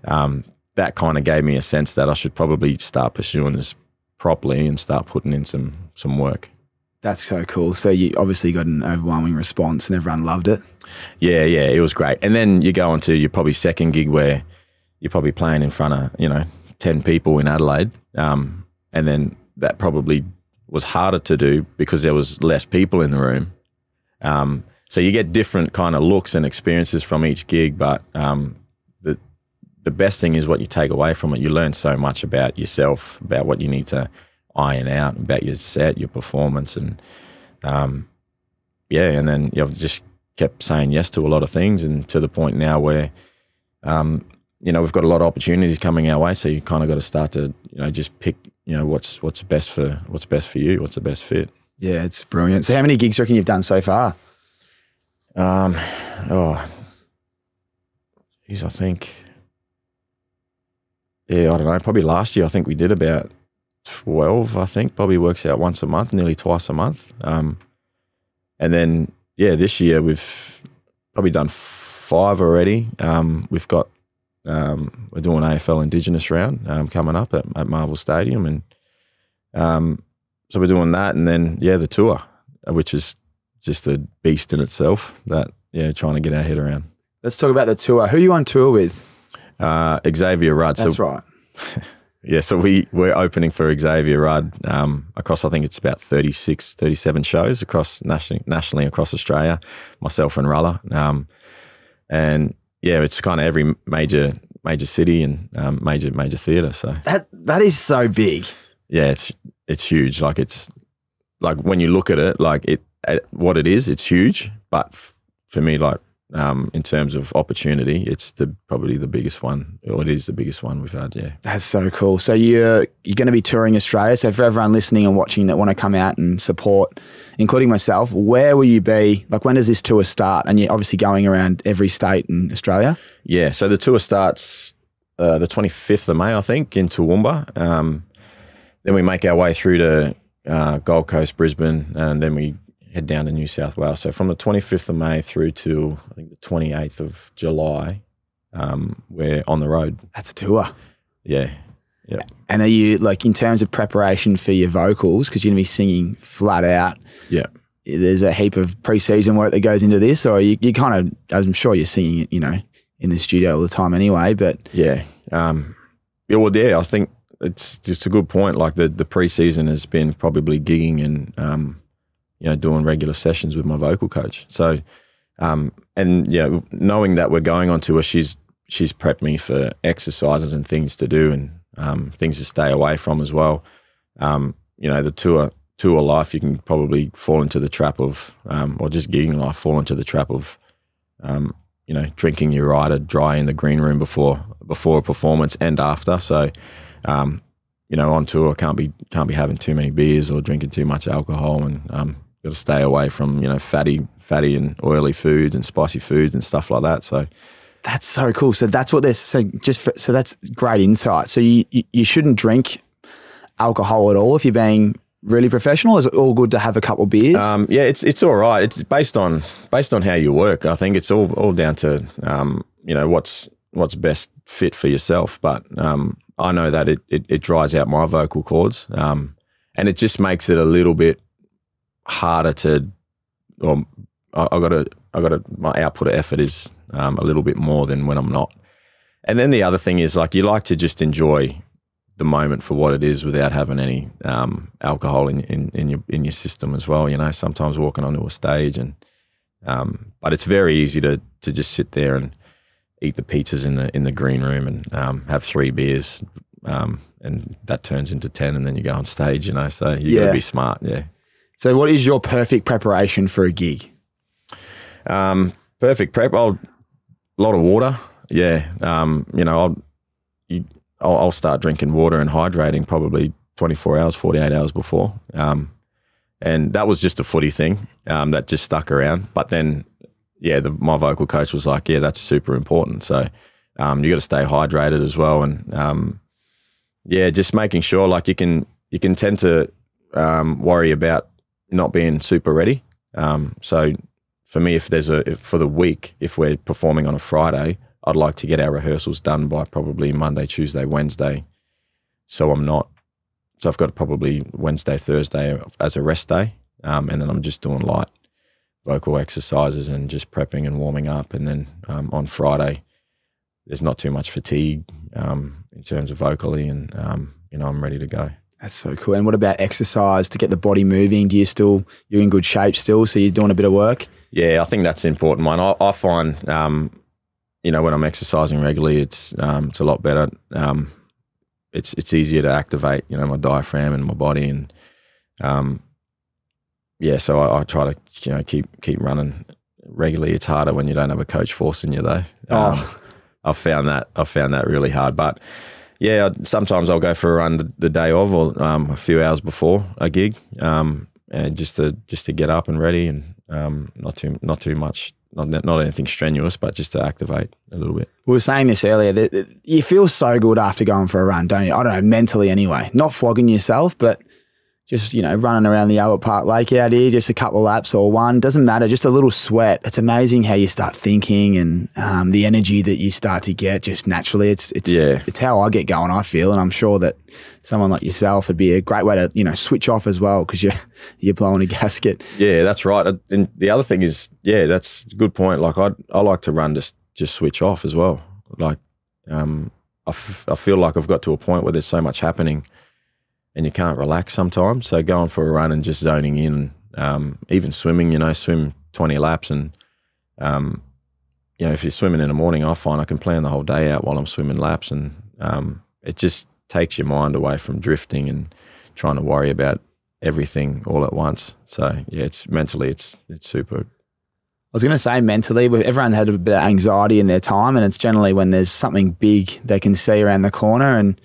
um, that kind of gave me a sense that I should probably start pursuing this properly and start putting in some some work. That's so cool. So you obviously got an overwhelming response, and everyone loved it. Yeah, yeah, it was great. And then you go on to your probably second gig where you're probably playing in front of you know ten people in Adelaide, um, and then that probably was harder to do because there was less people in the room. Um, so you get different kind of looks and experiences from each gig, but um, the the best thing is what you take away from it. You learn so much about yourself, about what you need to iron out, about your set, your performance, and um, yeah, and then you've just kept saying yes to a lot of things, and to the point now where um, you know, we've got a lot of opportunities coming our way. So you kind of got to start to, you know, just pick, you know, what's what's best for what's best for you, what's the best fit. Yeah, it's brilliant. So how many gigs do you reckon you've done so far? Um, oh, geez, I think, yeah, I don't know. Probably last year, I think we did about twelve. I think probably works out once a month, nearly twice a month. Um, and then yeah, this year we've probably done five already. Um, we've got um, we're doing AFL Indigenous round um, coming up at, at, Marvel Stadium, and um, so we're doing that, and then yeah, the tour, which is just a beast in itself. That yeah, trying to get our head around. Let's talk about the tour. Who are you on tour with? Uh, Xavier Rudd. That's so, right. yeah, so we we're opening for Xavier Rudd um, across. I think it's about 36, 37 shows across nationally, nationally across Australia. Myself and Rulla, um, and yeah, it's kind of every major major city and um, major major theater. So that that is so big. Yeah, it's it's huge. Like it's like when you look at it, like it at what it is, it's huge. But f- for me, like um, in terms of opportunity, it's the probably the biggest one, or it is the biggest one we've had. Yeah, that's so cool. So you're you're going to be touring Australia. So for everyone listening and watching that want to come out and support, including myself, where will you be? Like when does this tour start? And you're obviously going around every state in Australia. Yeah, so the tour starts uh, the 25th of May, I think, in Toowoomba. Um, then we make our way through to uh, Gold Coast, Brisbane, and then we head down to New South Wales. So from the 25th of May through to I think the 28th of July, um, we're on the road. That's a tour. Yeah, And are you like in terms of preparation for your vocals because you're gonna be singing flat out? yeah. There's a heap of pre-season work that goes into this, or you, you kind of I'm sure you're singing it, you know, in the studio all the time anyway. But Yeah. Um, yeah, well, yeah, I think it's just a good point. Like the, the preseason has been probably gigging and, um, you know, doing regular sessions with my vocal coach. So, um, and, you know, knowing that we're going on tour, she's, she's prepped me for exercises and things to do and, um, things to stay away from as well. Um, you know, the tour, tour life, you can probably fall into the trap of, um, or just gigging life, fall into the trap of, um, you know, drinking your rider dry in the green room before before a performance and after. So, um, you know, on tour can't be can't be having too many beers or drinking too much alcohol, and um, got to stay away from you know fatty fatty and oily foods and spicy foods and stuff like that. So, That's so cool. So that's what this. So just for, so that's great insight. So you, you you shouldn't drink alcohol at all if you're being really professional. Is it all good to have a couple beers? um, yeah, it's it's all right. It's based on based on how you work. I think it's all all down to um, you know what's what's best fit for yourself. But um, I know that it, it it dries out my vocal cords, um, and it just makes it a little bit harder to. Or I, I got to I got to my output of effort is um, a little bit more than when I'm not. And then the other thing is like you like to just enjoy the moment for what it is without having any um, alcohol in, in, in your in your system as well. You know, sometimes walking onto a stage and um, but it's very easy to to just sit there and eat the pizzas in the in the green room and um, have three beers, um, and that turns into ten, and then you go on stage. You know, so you got to be smart. Yeah. So what is your perfect preparation for a gig? Um, perfect prep. A lot of water. Yeah. Um, you know, I'll, you, I'll I'll start drinking water and hydrating probably 24 hours, 48 hours before. Um, and that was just a footy thing um, that just stuck around. But then, yeah, the, my vocal coach was like, "Yeah, that's super important." So um, you got to stay hydrated as well, and um, yeah, just making sure like you can you can tend to um, worry about not being super ready. Um, so for me, if there's a if for the week, if we're performing on a Friday, I'd like to get our rehearsals done by probably Monday, Tuesday, Wednesday. So I'm not. So I've got probably Wednesday, Thursday as a rest day, um, and then I'm just doing light vocal exercises and just prepping and warming up, and then um, on Friday, there's not too much fatigue um, in terms of vocally, and um, you know I'm ready to go. That's so cool. And what about exercise to get the body moving? Do you still you're in good shape still? So you're doing a bit of work? Yeah, I think that's an important one. I, I find, um, you know, when I'm exercising regularly, it's um, it's a lot better. Um, it's it's easier to activate, you know, my diaphragm and my body, and um, yeah. So I, I try to, you know, keep keep running regularly. It's harder when you don't have a coach forcing you, though. Um, Oh. I've found that I've found that really hard, but. Yeah, sometimes I'll go for a run the, the day of, or um, a few hours before a gig, um, and just to just to get up and ready, and um, not too not too much, not not anything strenuous, but just to activate a little bit. We were saying this earlier. That you feel so good after going for a run, don't you? I don't know, mentally anyway. Not flogging yourself, but just you know running around the Albert Park Lake out here, just a couple of laps or one doesn't matter. Just a little sweat. It's amazing how you start thinking and um, the energy that you start to get just naturally. It's it's Yeah. it's how I get going. I feel, and I'm sure that someone like yourself would be a great way to you know switch off as well because you're you're blowing a gasket. Yeah, that's right. And the other thing is, yeah, that's a good point. Like I I like to run just just switch off as well. Like um, I, f- I feel like I've got to a point where there's so much happening, and you can't relax sometimes. So going for a run and just zoning in, um, even swimming, you know, swim 20 laps and um, you know, if you're swimming in the morning, I find I can plan the whole day out while I'm swimming laps, and um, it just takes your mind away from drifting and trying to worry about everything all at once. So yeah, it's mentally, it's it's super. I was going to say mentally, everyone had a bit of anxiety in their time, and it's generally when there's something big they can see around the corner. And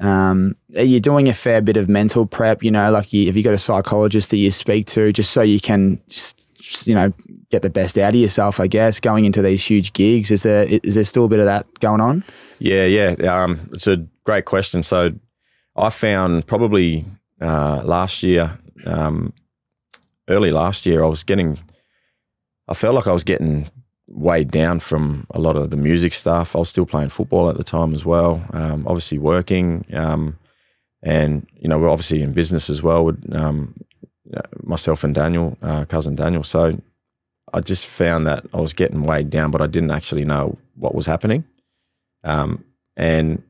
um, are you doing a fair bit of mental prep? You know, like you, have you got a psychologist that you speak to just so you can, just, you know, get the best out of yourself? I guess going into these huge gigs, is there is there still a bit of that going on? Yeah, yeah, um, it's a great question. So I found probably uh, last year um, early last year, I was getting, I felt like I was getting weighed down from a lot of the music stuff. I was still playing football at the time as well, um, obviously working, um, and you know we're obviously in business as well with um, myself and Daniel, uh, cousin Daniel. So I just found that I was getting weighed down, but I didn't actually know what was happening, um, and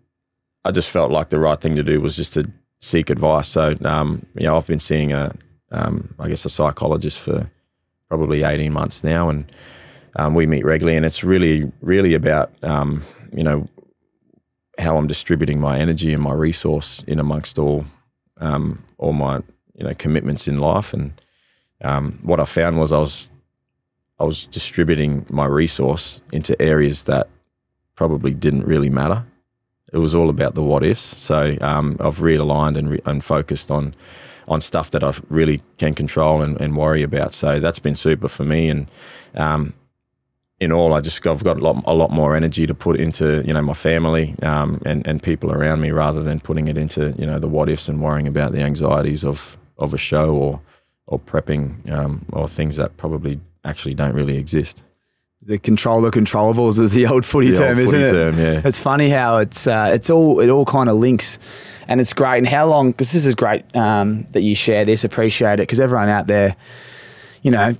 I just felt like the right thing to do was just to seek advice. So um, you know I've been seeing a, um, I guess a psychologist for probably eighteen months now, and um, we meet regularly, and it's really, really about um, you know how I'm distributing my energy and my resource in amongst all um, all my you know commitments in life. And um, what I found was I was I was distributing my resource into areas that probably didn't really matter. It was all about the what ifs. So um, I've realigned and, re- and focused on on stuff that I really can control and, and, worry about. So that's been super for me. And um, in all, I just I've got a lot, a lot more energy to put into you know my family um, and and people around me rather than putting it into you know the what ifs and worrying about the anxieties of of a show or or prepping um, or things that probably actually don't really exist. The control the controllables is the old footy The term, old isn't footy it? term, yeah. It's funny how it's uh, it's all it all kind of links, and it's great. And how long? Because this is great um, that you share this. Appreciate it because everyone out there, you know,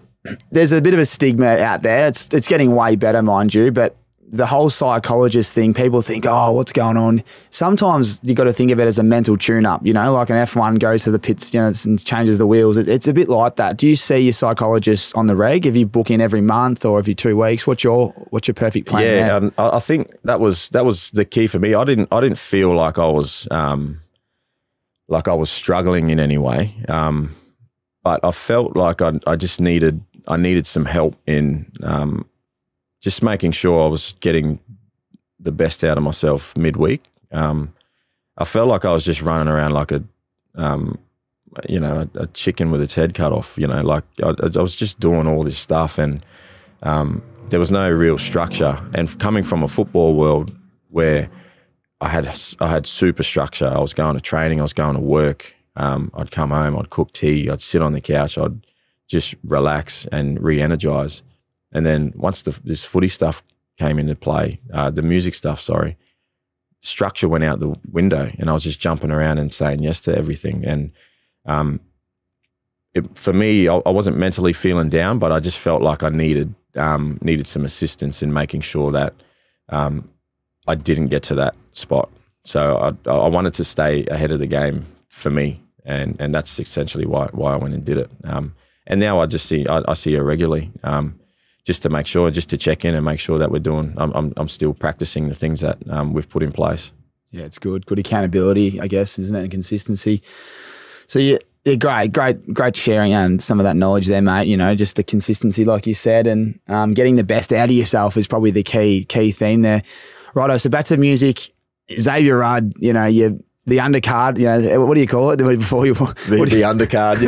there's a bit of a stigma out there. It's it's getting way better, mind you, but the whole psychologist thing, people think, oh, what's going on? Sometimes you got to think of it as a mental tune-up. You know, like an F1 goes to the pits, you know, and changes the wheels. It, it's a bit like that. Do you see your psychologist on the reg? If you book in every month or every two weeks, what's your what's your perfect plan? yeah, um, I I think that was that was the key for me. I didn't I didn't feel like I was um, like I was struggling in any way, um, but I felt like I I just needed I needed some help in um, just making sure I was getting the best out of myself midweek. Um, I felt like I was just running around like a um, you know a, a chicken with its head cut off. You know, like I, I was just doing all this stuff and um, there was no real structure. And coming from a football world where I had I had super structure, I was going to training, I was going to work. Um, I'd come home, I'd cook tea, I'd sit on the couch, I'd just relax and re-energize. And then once the, this footy stuff came into play, uh, the music stuff, sorry, structure went out the window, and I was just jumping around and saying yes to everything. And um, it, for me, I, I wasn't mentally feeling down, but I just felt like I needed um, needed some assistance in making sure that um, I didn't get to that spot. So I, I wanted to stay ahead of the game for me, and and that's essentially why why I went and did it. Um, and now I just see I, I see her regularly, um, just to make sure, just to check in and make sure that we're doing. I'm I'm, I'm still practicing the things that um, we've put in place. Yeah, it's good. Good accountability, I guess, isn't it? And consistency. So yeah, yeah, great, great, great sharing and some of that knowledge there, mate. You know, just the consistency, like you said, and um, getting the best out of yourself is probably the key key theme there. Righto. So back to music. Xavier Rudd, you know, you the undercard. You know, what do you call it before you? The, you the undercard,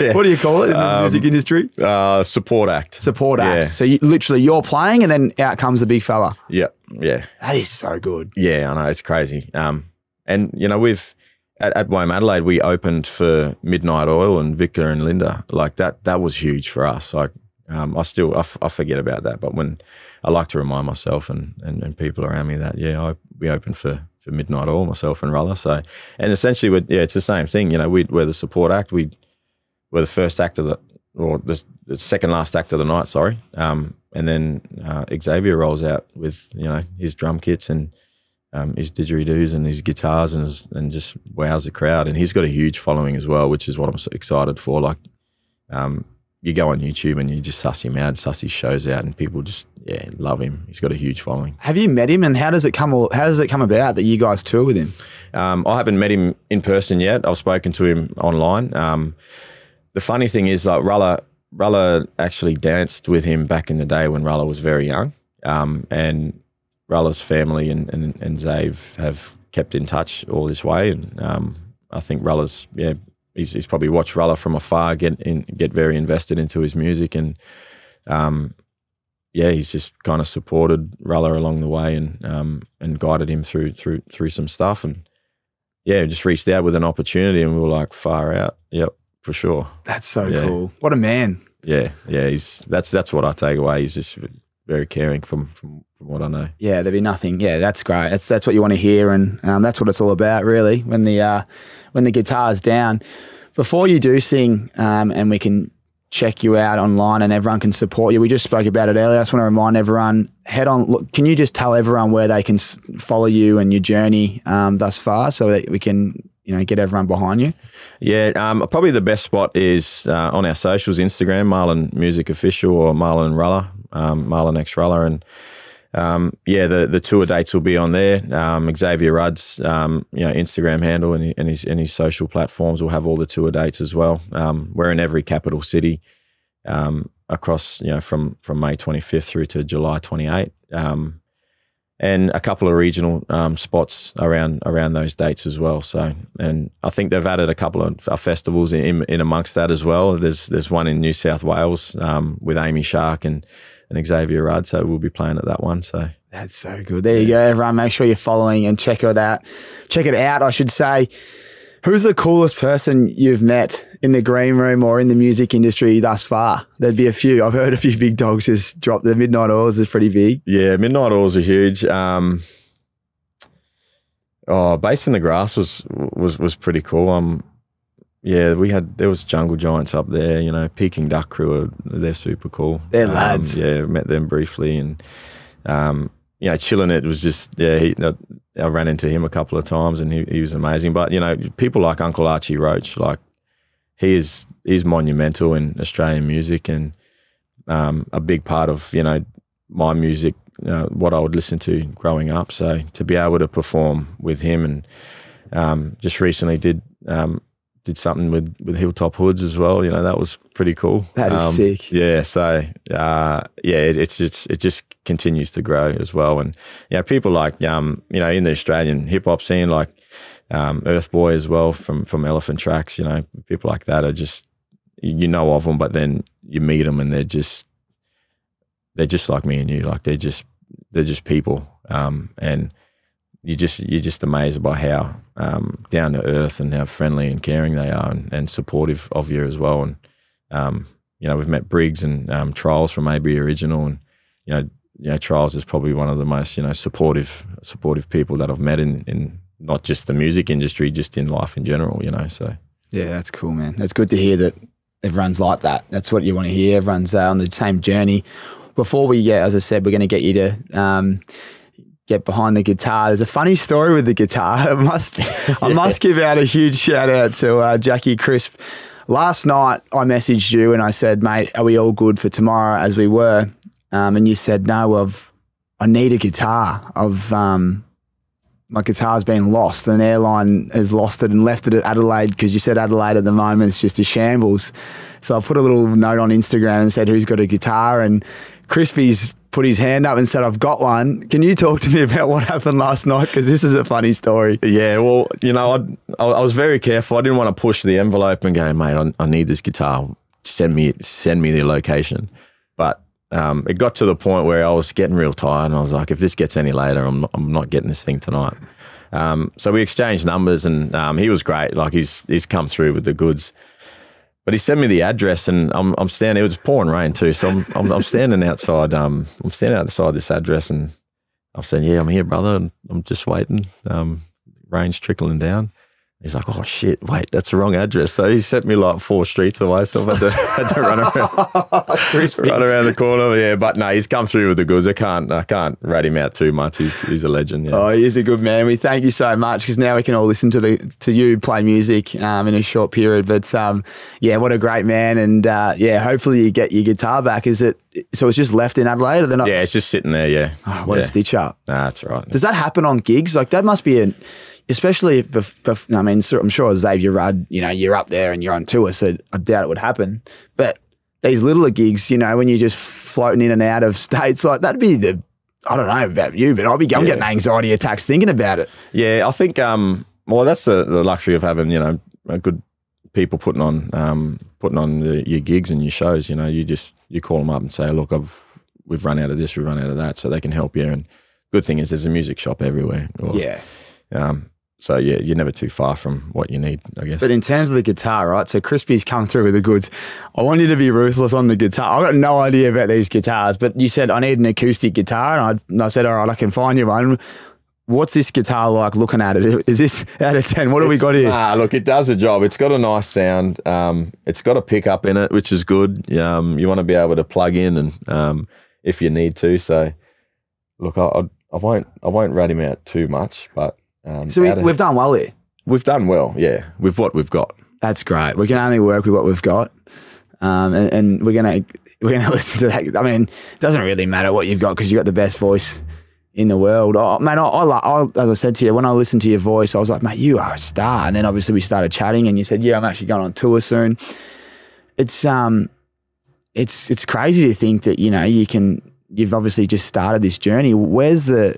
yeah. what do you call it in the music industry? uh, support act. Support act. Yeah. So you, literally, you're playing, and then out comes the big fella. Yeah, yeah. That is so good. Yeah, I know it's crazy. Um, and you know we've at, at WOMAD Adelaide we opened for Midnight Oil and Vika and Linda. Like that, that was huge for us. Like um, I still I, f- I forget about that, but when I like to remind myself and, and, and people around me that yeah, I, we opened for for Midnight Oil myself and Rulla. So and essentially, we're, yeah, it's the same thing. You know, we we're the support act. We we're the first act of the or the, the second last act of the night. Sorry. Um, and then uh, Xavier rolls out with you know his drum kits and um, his didgeridoos and his guitars and his, and just wows the crowd. And he's got a huge following as well, which is what I'm so excited for. Like, um, you go on YouTube and you just suss him out, suss his shows out, and people just yeah love him. He's got a huge following. Have you met him, and how does it come? How does it come about that you guys tour with him? Um, I haven't met him in person yet. I've spoken to him online. Um, the funny thing is, like Rulla, Rulla actually danced with him back in the day when Rulla was very young, um, and Rulla's family and, and and Zave have kept in touch all this way. And um, I think Rulla's yeah, he's, he's probably watched Rulla from afar get in, get very invested into his music, and um, yeah, he's just kind of supported Rulla along the way and um, and guided him through through through some stuff and yeah, just reached out with an opportunity and we were like, far out. Yep. for sure. That's so Yeah. cool. What a man. Yeah, yeah. He's that's that's what I take away. He's just very caring from from, from what I know. Yeah, there'd be nothing. Yeah, that's great. That's that's what you want to hear, and um, that's what it's all about, really. When the uh, when the guitar's down, before you do sing, um, and we can check you out online, and everyone can support you. We just spoke about it earlier. I just want to remind everyone: head on. Look, can you just tell everyone where they can follow you and your journey um, thus far, so that we can you know get everyone behind you? Yeah, um, probably the best spot is uh, on our socials, Instagram, Marlon Music Official or Marlon Rulla, um, Marlon X Rulla, and um, yeah, the the tour dates will be on there. Um, Xavier Rudd's um, you know Instagram handle and, and his and his social platforms will have all the tour dates as well. Um, we're in every capital city um, across you know from from May 25th through to July 28th. Um, and a couple of regional um, spots around around those dates as well. So, and I think they've added a couple of uh, festivals in, in amongst that as well. There's there's one in New South Wales um, with Amy Shark and and Xavier Rudd. So we'll be playing at that one. So That's so good. There you go, everyone. Make sure you're following and check it out. Check it out, I should say. Who's the coolest person you've met in the green room or in the music industry thus far? There'd be a few. I've heard a few big dogs just drop. The Midnight Oils is pretty big. yeah, Midnight Oils are huge. Um, oh, Bass in the Grass was was was pretty cool. Um, yeah, we had there was Jungle Giants up there. You know, Peking Duk Crew. Are, they're super cool. They're Um, lads. yeah, met them briefly and um, you know, chilling it was just yeah. He, I ran into him a couple of times and he, he was amazing. But you know, people like Uncle Archie Roach, like he is he's monumental in Australian music and um, a big part of you know my music, uh, what I would listen to growing up. So to be able to perform with him and um, just recently did um, did something with with Hilltop Hoods as well. You know that was pretty cool. That is Um, sick. Yeah. So uh, yeah, it, it's just it just continues to grow as well. And yeah, you know, people like um, you know in the Australian hip hop scene like um, Urthboy as well from from Elefant Traks. You know, people like that are just you know of them, but then you meet them and they're just they're just like me and you. Like they're just they're just people, um, and you just you're just amazed by how um, down to earth and how friendly and caring they are, and, and supportive of you as well. And um, you know, we've met Briggs and um, Trials from AB Original, and you know, you know, Trials is probably one of the most you know supportive supportive people that I've met in in not just the music industry, just in life in general. You know, so. Yeah, that's cool, man. That's good to hear that everyone's like that. That's what you want to hear. Everyone's uh, on the same journey. Before we get, as I said, we're going to get you to um, get behind the guitar. There's a funny story with the guitar. I must, I must give out a huge shout out to uh, Jackie Crisp. Last night, I messaged you and I said, "Mate, are we all good for tomorrow?" As we were, um, and you said, "No, I've, I need a guitar. I've, um, my guitar's been lost. An airline has lost it and left it at Adelaide because you said Adelaide at the moment is just a shambles. So I put a little note on Instagram and said, Who's got a guitar? And Crispy's put his hand up and said, I've got one. Can you talk to me about what happened last night? Because this is a funny story. Yeah, well, you know, I I was very careful. I didn't want to push the envelope and go, mate, I, I need this guitar. Send me send me the location. But um, it got to the point where I was getting real tired, and I was like, if this gets any later, I'm not, I'm not getting this thing tonight. Um, so we exchanged numbers, and um, he was great. Like he's he's come through with the goods. But he sent me the address, and I'm I'm standing. It was pouring rain too, so I'm I'm, I'm standing outside. Um, I'm standing outside this address, and I've said, "Yeah, I'm here, brother. I'm just waiting. Um, rain's trickling down." He's like, "Oh shit! Wait, that's the wrong address." So he sent me like four streets away, so I had to, had to run around, run around the corner. Yeah, but no, he's come through with the goods. I can't I can't rat him out too much. He's he's a legend. Yeah. Oh, he is a good man. We thank you so much because now we can all listen to the to you play music um, in a short period. But um, yeah, what a great man! And uh, yeah, hopefully you get your guitar back. Is it so? It's just left in Adelaide, or they're not? yeah, it's just sitting there. Yeah, Oh, what yeah. a stitch up. Nah, that's right. Does that happen on gigs? Like that must be an, especially if, if, if- I mean, so- I'm sure Xavier Rudd, you know, you're up there and you're on tour, so I doubt it would happen. But these littler gigs, you know, when you're just floating in and out of states, like that'd be the, I don't know about you, but I'll be, I'm Yeah. getting anxiety attacks thinking about it. Yeah, I think. Um, well, that's the, the luxury of having you know a good people putting on um, putting on the, your gigs and your shows. You know, you just you call them up and say, look, I've we've run out of this, we've run out of that, so they can help you. And good thing is, there's a music shop everywhere. Or, Yeah. Um, so yeah, you're never too far from what you need, I guess. But in terms of the guitar, right? So Crispy's come through with the goods. I want you to be ruthless on the guitar. I've got no idea about these guitars, but you said I need an acoustic guitar, and I, and I said, all right, I can find you one. What's this guitar like looking at it? Is this out of 10? What have we got here? Ah, look, it does a job. It's got a nice sound. Um, it's got a pickup in it, which is good. Um, you want to be able to plug in and um, if you need to. So, look, I, I, I won't I won't rat him out too much, but um, So we, of, we've done well here. we've done well, yeah, with what we've got. That's great. We can only work with what we've got, um, and, and we're gonna we're gonna listen to that. I mean, it doesn't really matter what you've got because you've got the best voice in the world. Oh, man, I, I, like- I as I said to you when I listened to your voice, I was like, mate, you are a star. And then obviously we started chatting, and you said, yeah, I'm actually going on tour soon. It's um, it's it's crazy to think that you know you can. You've obviously just started this journey. Where's the?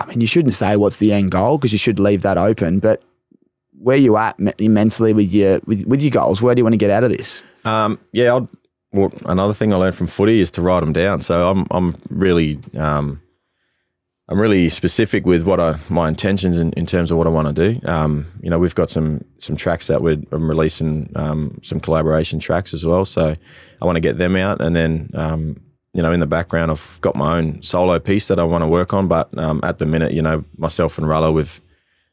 I mean, you shouldn't say what's the end goal because you should leave that open. But where you at me- mentally with your with, with your goals? Where do you want to get out of this? Um, yeah, I'd, well, another thing I learned from footy is to write them down. So I'm I'm really um, I'm really specific with what I my intentions in, in terms of what I want to do. Um, you know, we've got some some tracks that we're I'm releasing um, some collaboration tracks as well. So I want to get them out, and then um, you know, in the background, I've got my own solo piece that I want to work on. But um, at the minute, you know, myself and Rulla with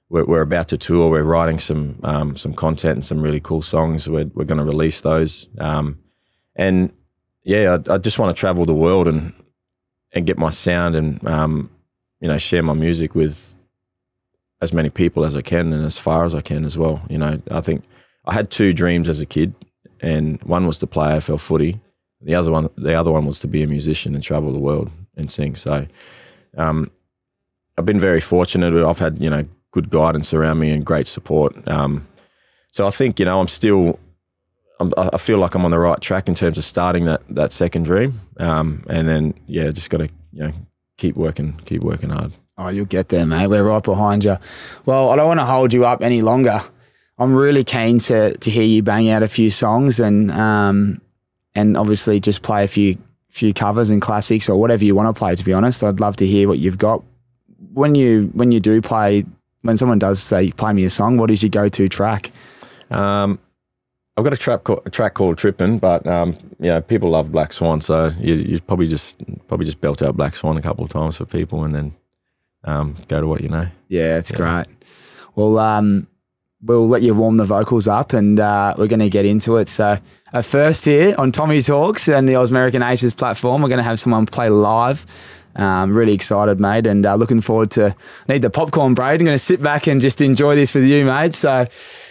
we're, we're about to tour. We're writing some um, some content and some really cool songs. We're we're going to release those. Um, and yeah, I, I just want to travel the world and and get my sound and um, you know share my music with as many people as I can and as far as I can as well. You know, I think I had two dreams as a kid, and one was to play AFL footy. The other one, the other one was to be a musician and travel the world and sing. So, um, I've been very fortunate. I've had you know good guidance around me and great support. Um, so I think you know I'm still. I'm, I feel like I'm on the right track in terms of starting that that second dream, um, and then yeah, just got to you know keep working, keep working hard. Oh, you'll get there, mate. We're right behind you. Well, I don't want to hold you up any longer. I'm really keen to to hear you bang out a few songs and um and obviously just play a few few covers and classics or whatever you want to play. To be honest, I'd love to hear what you've got. When you when you do play, when someone does say play me a song, what is your go to track? Um, I've got a track called, a track called "Trippin'," but um, yeah, people love Black Swan, so you, you probably just probably just belt out Black Swan a couple of times for people, and then um, go to what you know. Yeah, that's great. Well, um, we'll let you warm the vocals up and uh, we're going to get into it. So, at first, here on Tommy Talks and the Ausmerican Aces platform, we're going to have someone play live. Um, really excited, mate, and uh, looking forward to need the popcorn braid. I'm going to sit back and just enjoy this with you, mate. So,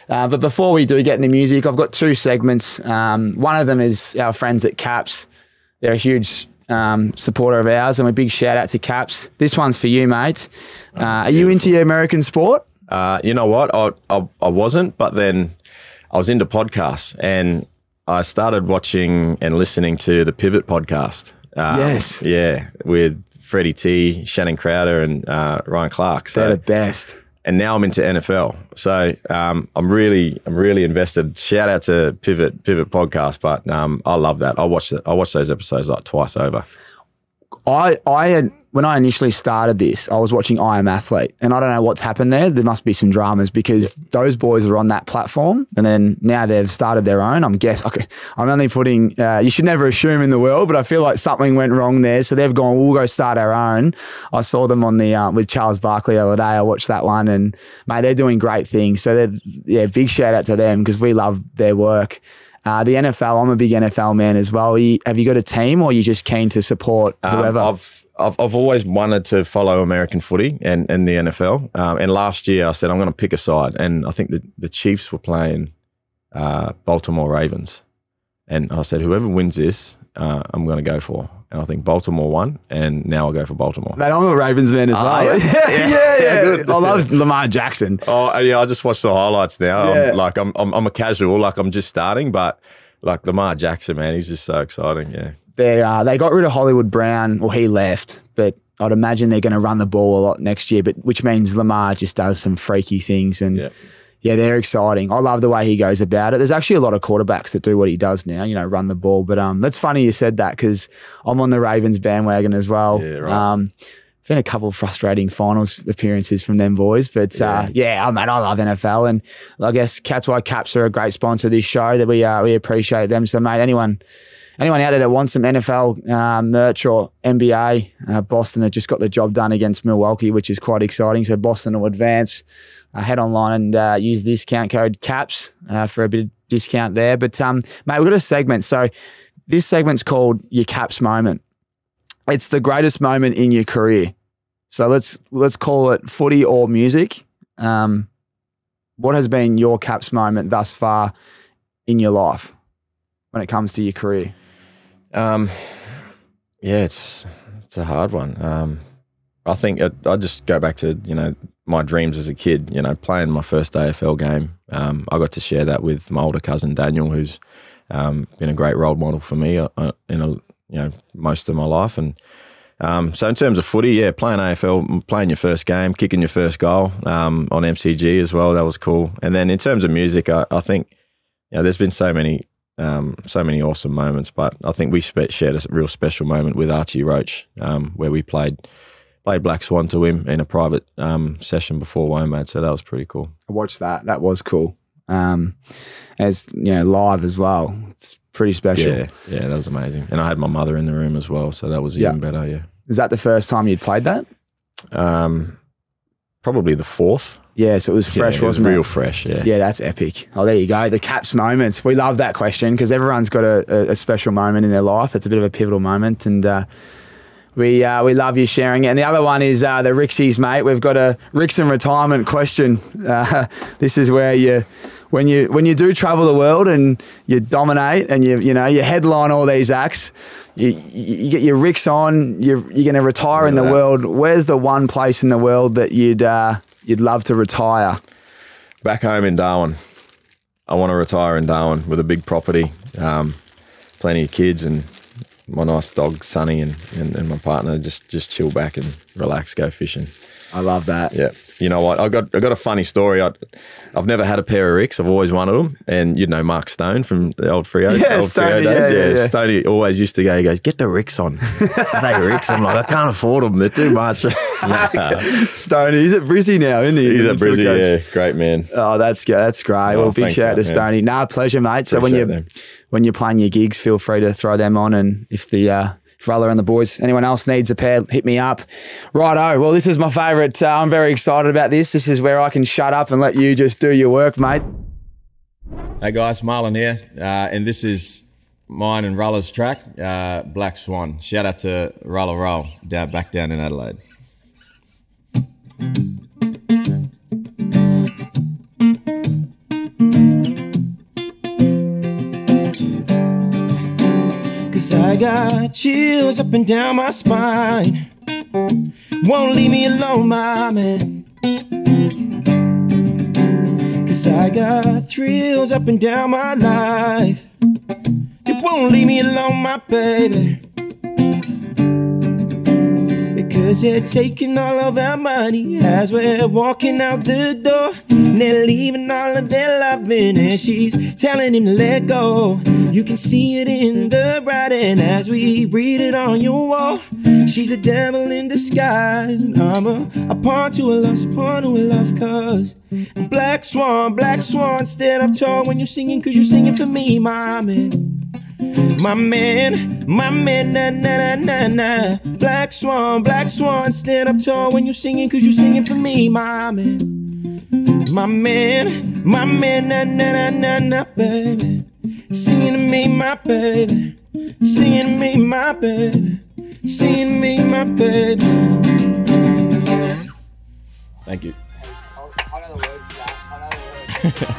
uh, but before we do get into the music, I've got two segments. Um, one of them is our friends at CAPZ. They're a huge um, supporter of ours, and a big shout out to CAPZ. This one's for you, mate. Uh, are you into your American sport? Uh, you know what? I, I I wasn't, but then I was into podcasts, and I started watching and listening to the Pivot podcast. Um, Yes. yeah, with Freddie T, Channing Crowder, and uh, Ryan Clark. So They're the best. and now I'm into NFL. So um, I'm really, I'm really invested. Shout out to Pivot, Pivot podcast, but um, I love that. I watch that. I watch those episodes like twice over. I, I when I initially started this, I was watching I Am Athlete, and I don't know what's happened there. There must be some dramas because those boys are on that platform, and then now they've started their own. I'm guess okay, I'm only putting. Uh, you should never assume in the world, but I feel like something went wrong there. So they've gone. We'll go start our own. I saw them on the uh, with Charles Barkley the other day. I watched that one, and mate, they're doing great things. So they're yeah, big shout out to them because we love their work. Uh, the NFL, I'm a big NFL man as well. You, have you got a team, or are you just keen to support Um, whoever? I've, I've I've always wanted to follow American footy and, and the NFL. Um, and last year I said I'm going to pick a side, and I think the the Chiefs were playing uh, Baltimore Ravens, and I said whoever wins this, uh, I'm going to go for. And I think Baltimore won, and now I'll go for Baltimore. Mate, I'm a Ravens man as Ah, well. yeah. yeah, Yeah. yeah, Good. I love Lamar Jackson. Oh yeah, I just watched the highlights now. Yeah. I'm, like I'm, I'm I'm a casual, like I'm just starting, but like Lamar Jackson, man, he's just so exciting. Yeah. They uh, they got rid of Hollywood Brown. Well, he left, but I'd imagine they're going to run the ball a lot next year. But which means Lamar just does some freaky things, and Yeah. yeah, they're exciting. I love the way he goes about it. There's actually a lot of quarterbacks that do what he does now. You know, run the ball. But um, that's funny you said that because I'm on the Ravens bandwagon as well. Yeah, right. Um, been a couple of frustrating finals appearances from them boys, but uh, yeah, I mean, I love NFL, and I guess Cats White Caps are a great sponsor of this show. That we uh, we appreciate them. So, mate, anyone anyone out there that wants some NFL uh, merch or NBA, uh, Boston have just got the job done against Milwaukee, which is quite exciting. So Boston will advance. Uh, head online and uh, use the discount code CAPZ uh, for a bit of discount there. But um, mate, we've got a segment. So this segment's called your CAPZ moment. It's the greatest moment in your career. So let's let's call it footy or music. Um, what has been your CAPZ moment thus far in your life when it comes to your career? Um, yeah, it's it's a hard one. Um, I think it, I just go back to you know my dreams as a kid. You know, playing my first AFL game. Um, I got to share that with my older cousin Daniel, who's um, been a great role model for me uh, in a, you know most of my life. And um, so in terms of footy, yeah, playing AFL, playing your first game, kicking your first goal um, on MCG as well, that was cool. And then in terms of music, I, I think you know there's been so many um, so many awesome moments. But I think we spe- shared a real special moment with Archie Roach, um, where we played played Black Swan to him in a private um, session before WOMAD. So that was pretty cool. I watched that. That was cool. Um, as you know, live as well. It's pretty special. Yeah, yeah, that was amazing. And I had my mother in the room as well, so that was even Yeah. better. Yeah, Is that the first time you'd played that? um, probably the fourth. Yeah, so it was fresh, yeah, it was wasn't real it? fresh. Yeah. Yeah, that's epic. Oh, there you go. The CAPZ moment. We love that question because everyone's got a, a, a special moment in their life. It's a bit of a pivotal moment, and uh, we uh, we love you sharing it. And the other one is uh, the Rixies, mate. We've got a Rixon retirement question. Uh, this is where you. When you when you do travel the world and you dominate and you you know you headline all these acts, you, you get your RIXX on. You're you're going to retire in the world. Where's the one place in the world that you'd uh, you'd love to retire? Back home in Darwin, I want to retire in Darwin with a big property, um, plenty of kids, and my nice dog Sunny and, and, and my partner. Just just chill back and relax, go fishing. I love that. Yeah. You know what? I got I got a funny story. I, I've never had a pair of RIXX. I've always wanted them. And you know Mark Stone from the old Freo, Yeah, old Stoney, Freo days. yeah, yeah, yeah. Stoney always used to go. He goes, "Get the RIXX on." they RIXX. I'm like, I can't afford them. They're too much. Stoney, he's at Brizzy now, isn't he? He's The at Brizzy. Yeah, great man. Oh, that's good. That's great. Oh, well, big shout out to. Stoney. Nah, pleasure, mate. So when you when you're playing your gigs, feel free to throw them on, and if the uh, if and the boys, anyone else needs a pair, hit me up. Righto. Well, this is my favourite. Uh, I'm very excited about this. This is where I can shut up and let you just do your work, mate. Hey guys, Marlon here, uh, and this is mine and Rulla's track, uh, Black Swan. Shout out to Rulla Roll down back down in Adelaide. I got chills up and down my spine. Won't leave me alone, my man. Cause I got thrills up and down my life. You won't leave me alone, my baby. Because they're taking all of our money as we're walking out the door. And they're leaving all of their loving, and she's telling him to let go. You can see it in the writing as we read it on your wall. She's a devil in disguise, and I'm a, a pawn to a lost pawn to a love cause. Black swan, black swan, stand up tall when you're singing, cause you're singing for me, my man. My man, my man, na na na na na. Black swan, black swan, stand up tall when you're singing, cause you're singing for me, my man. My man, my man, na na na na na, baby. Singing to me, my baby. Singing to me, my baby. Singing to me, my baby. Thank you.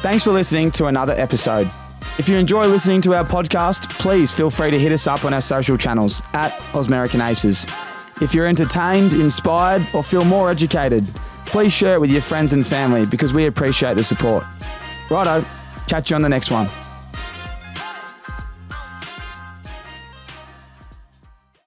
Thanks for listening to another episode. If you enjoy listening to our podcast, please feel free to hit us up on our social channels at Ausmerican Aces. If you're entertained, inspired, or feel more educated, please share it with your friends and family because we appreciate the support. Righto, catch you on the next one.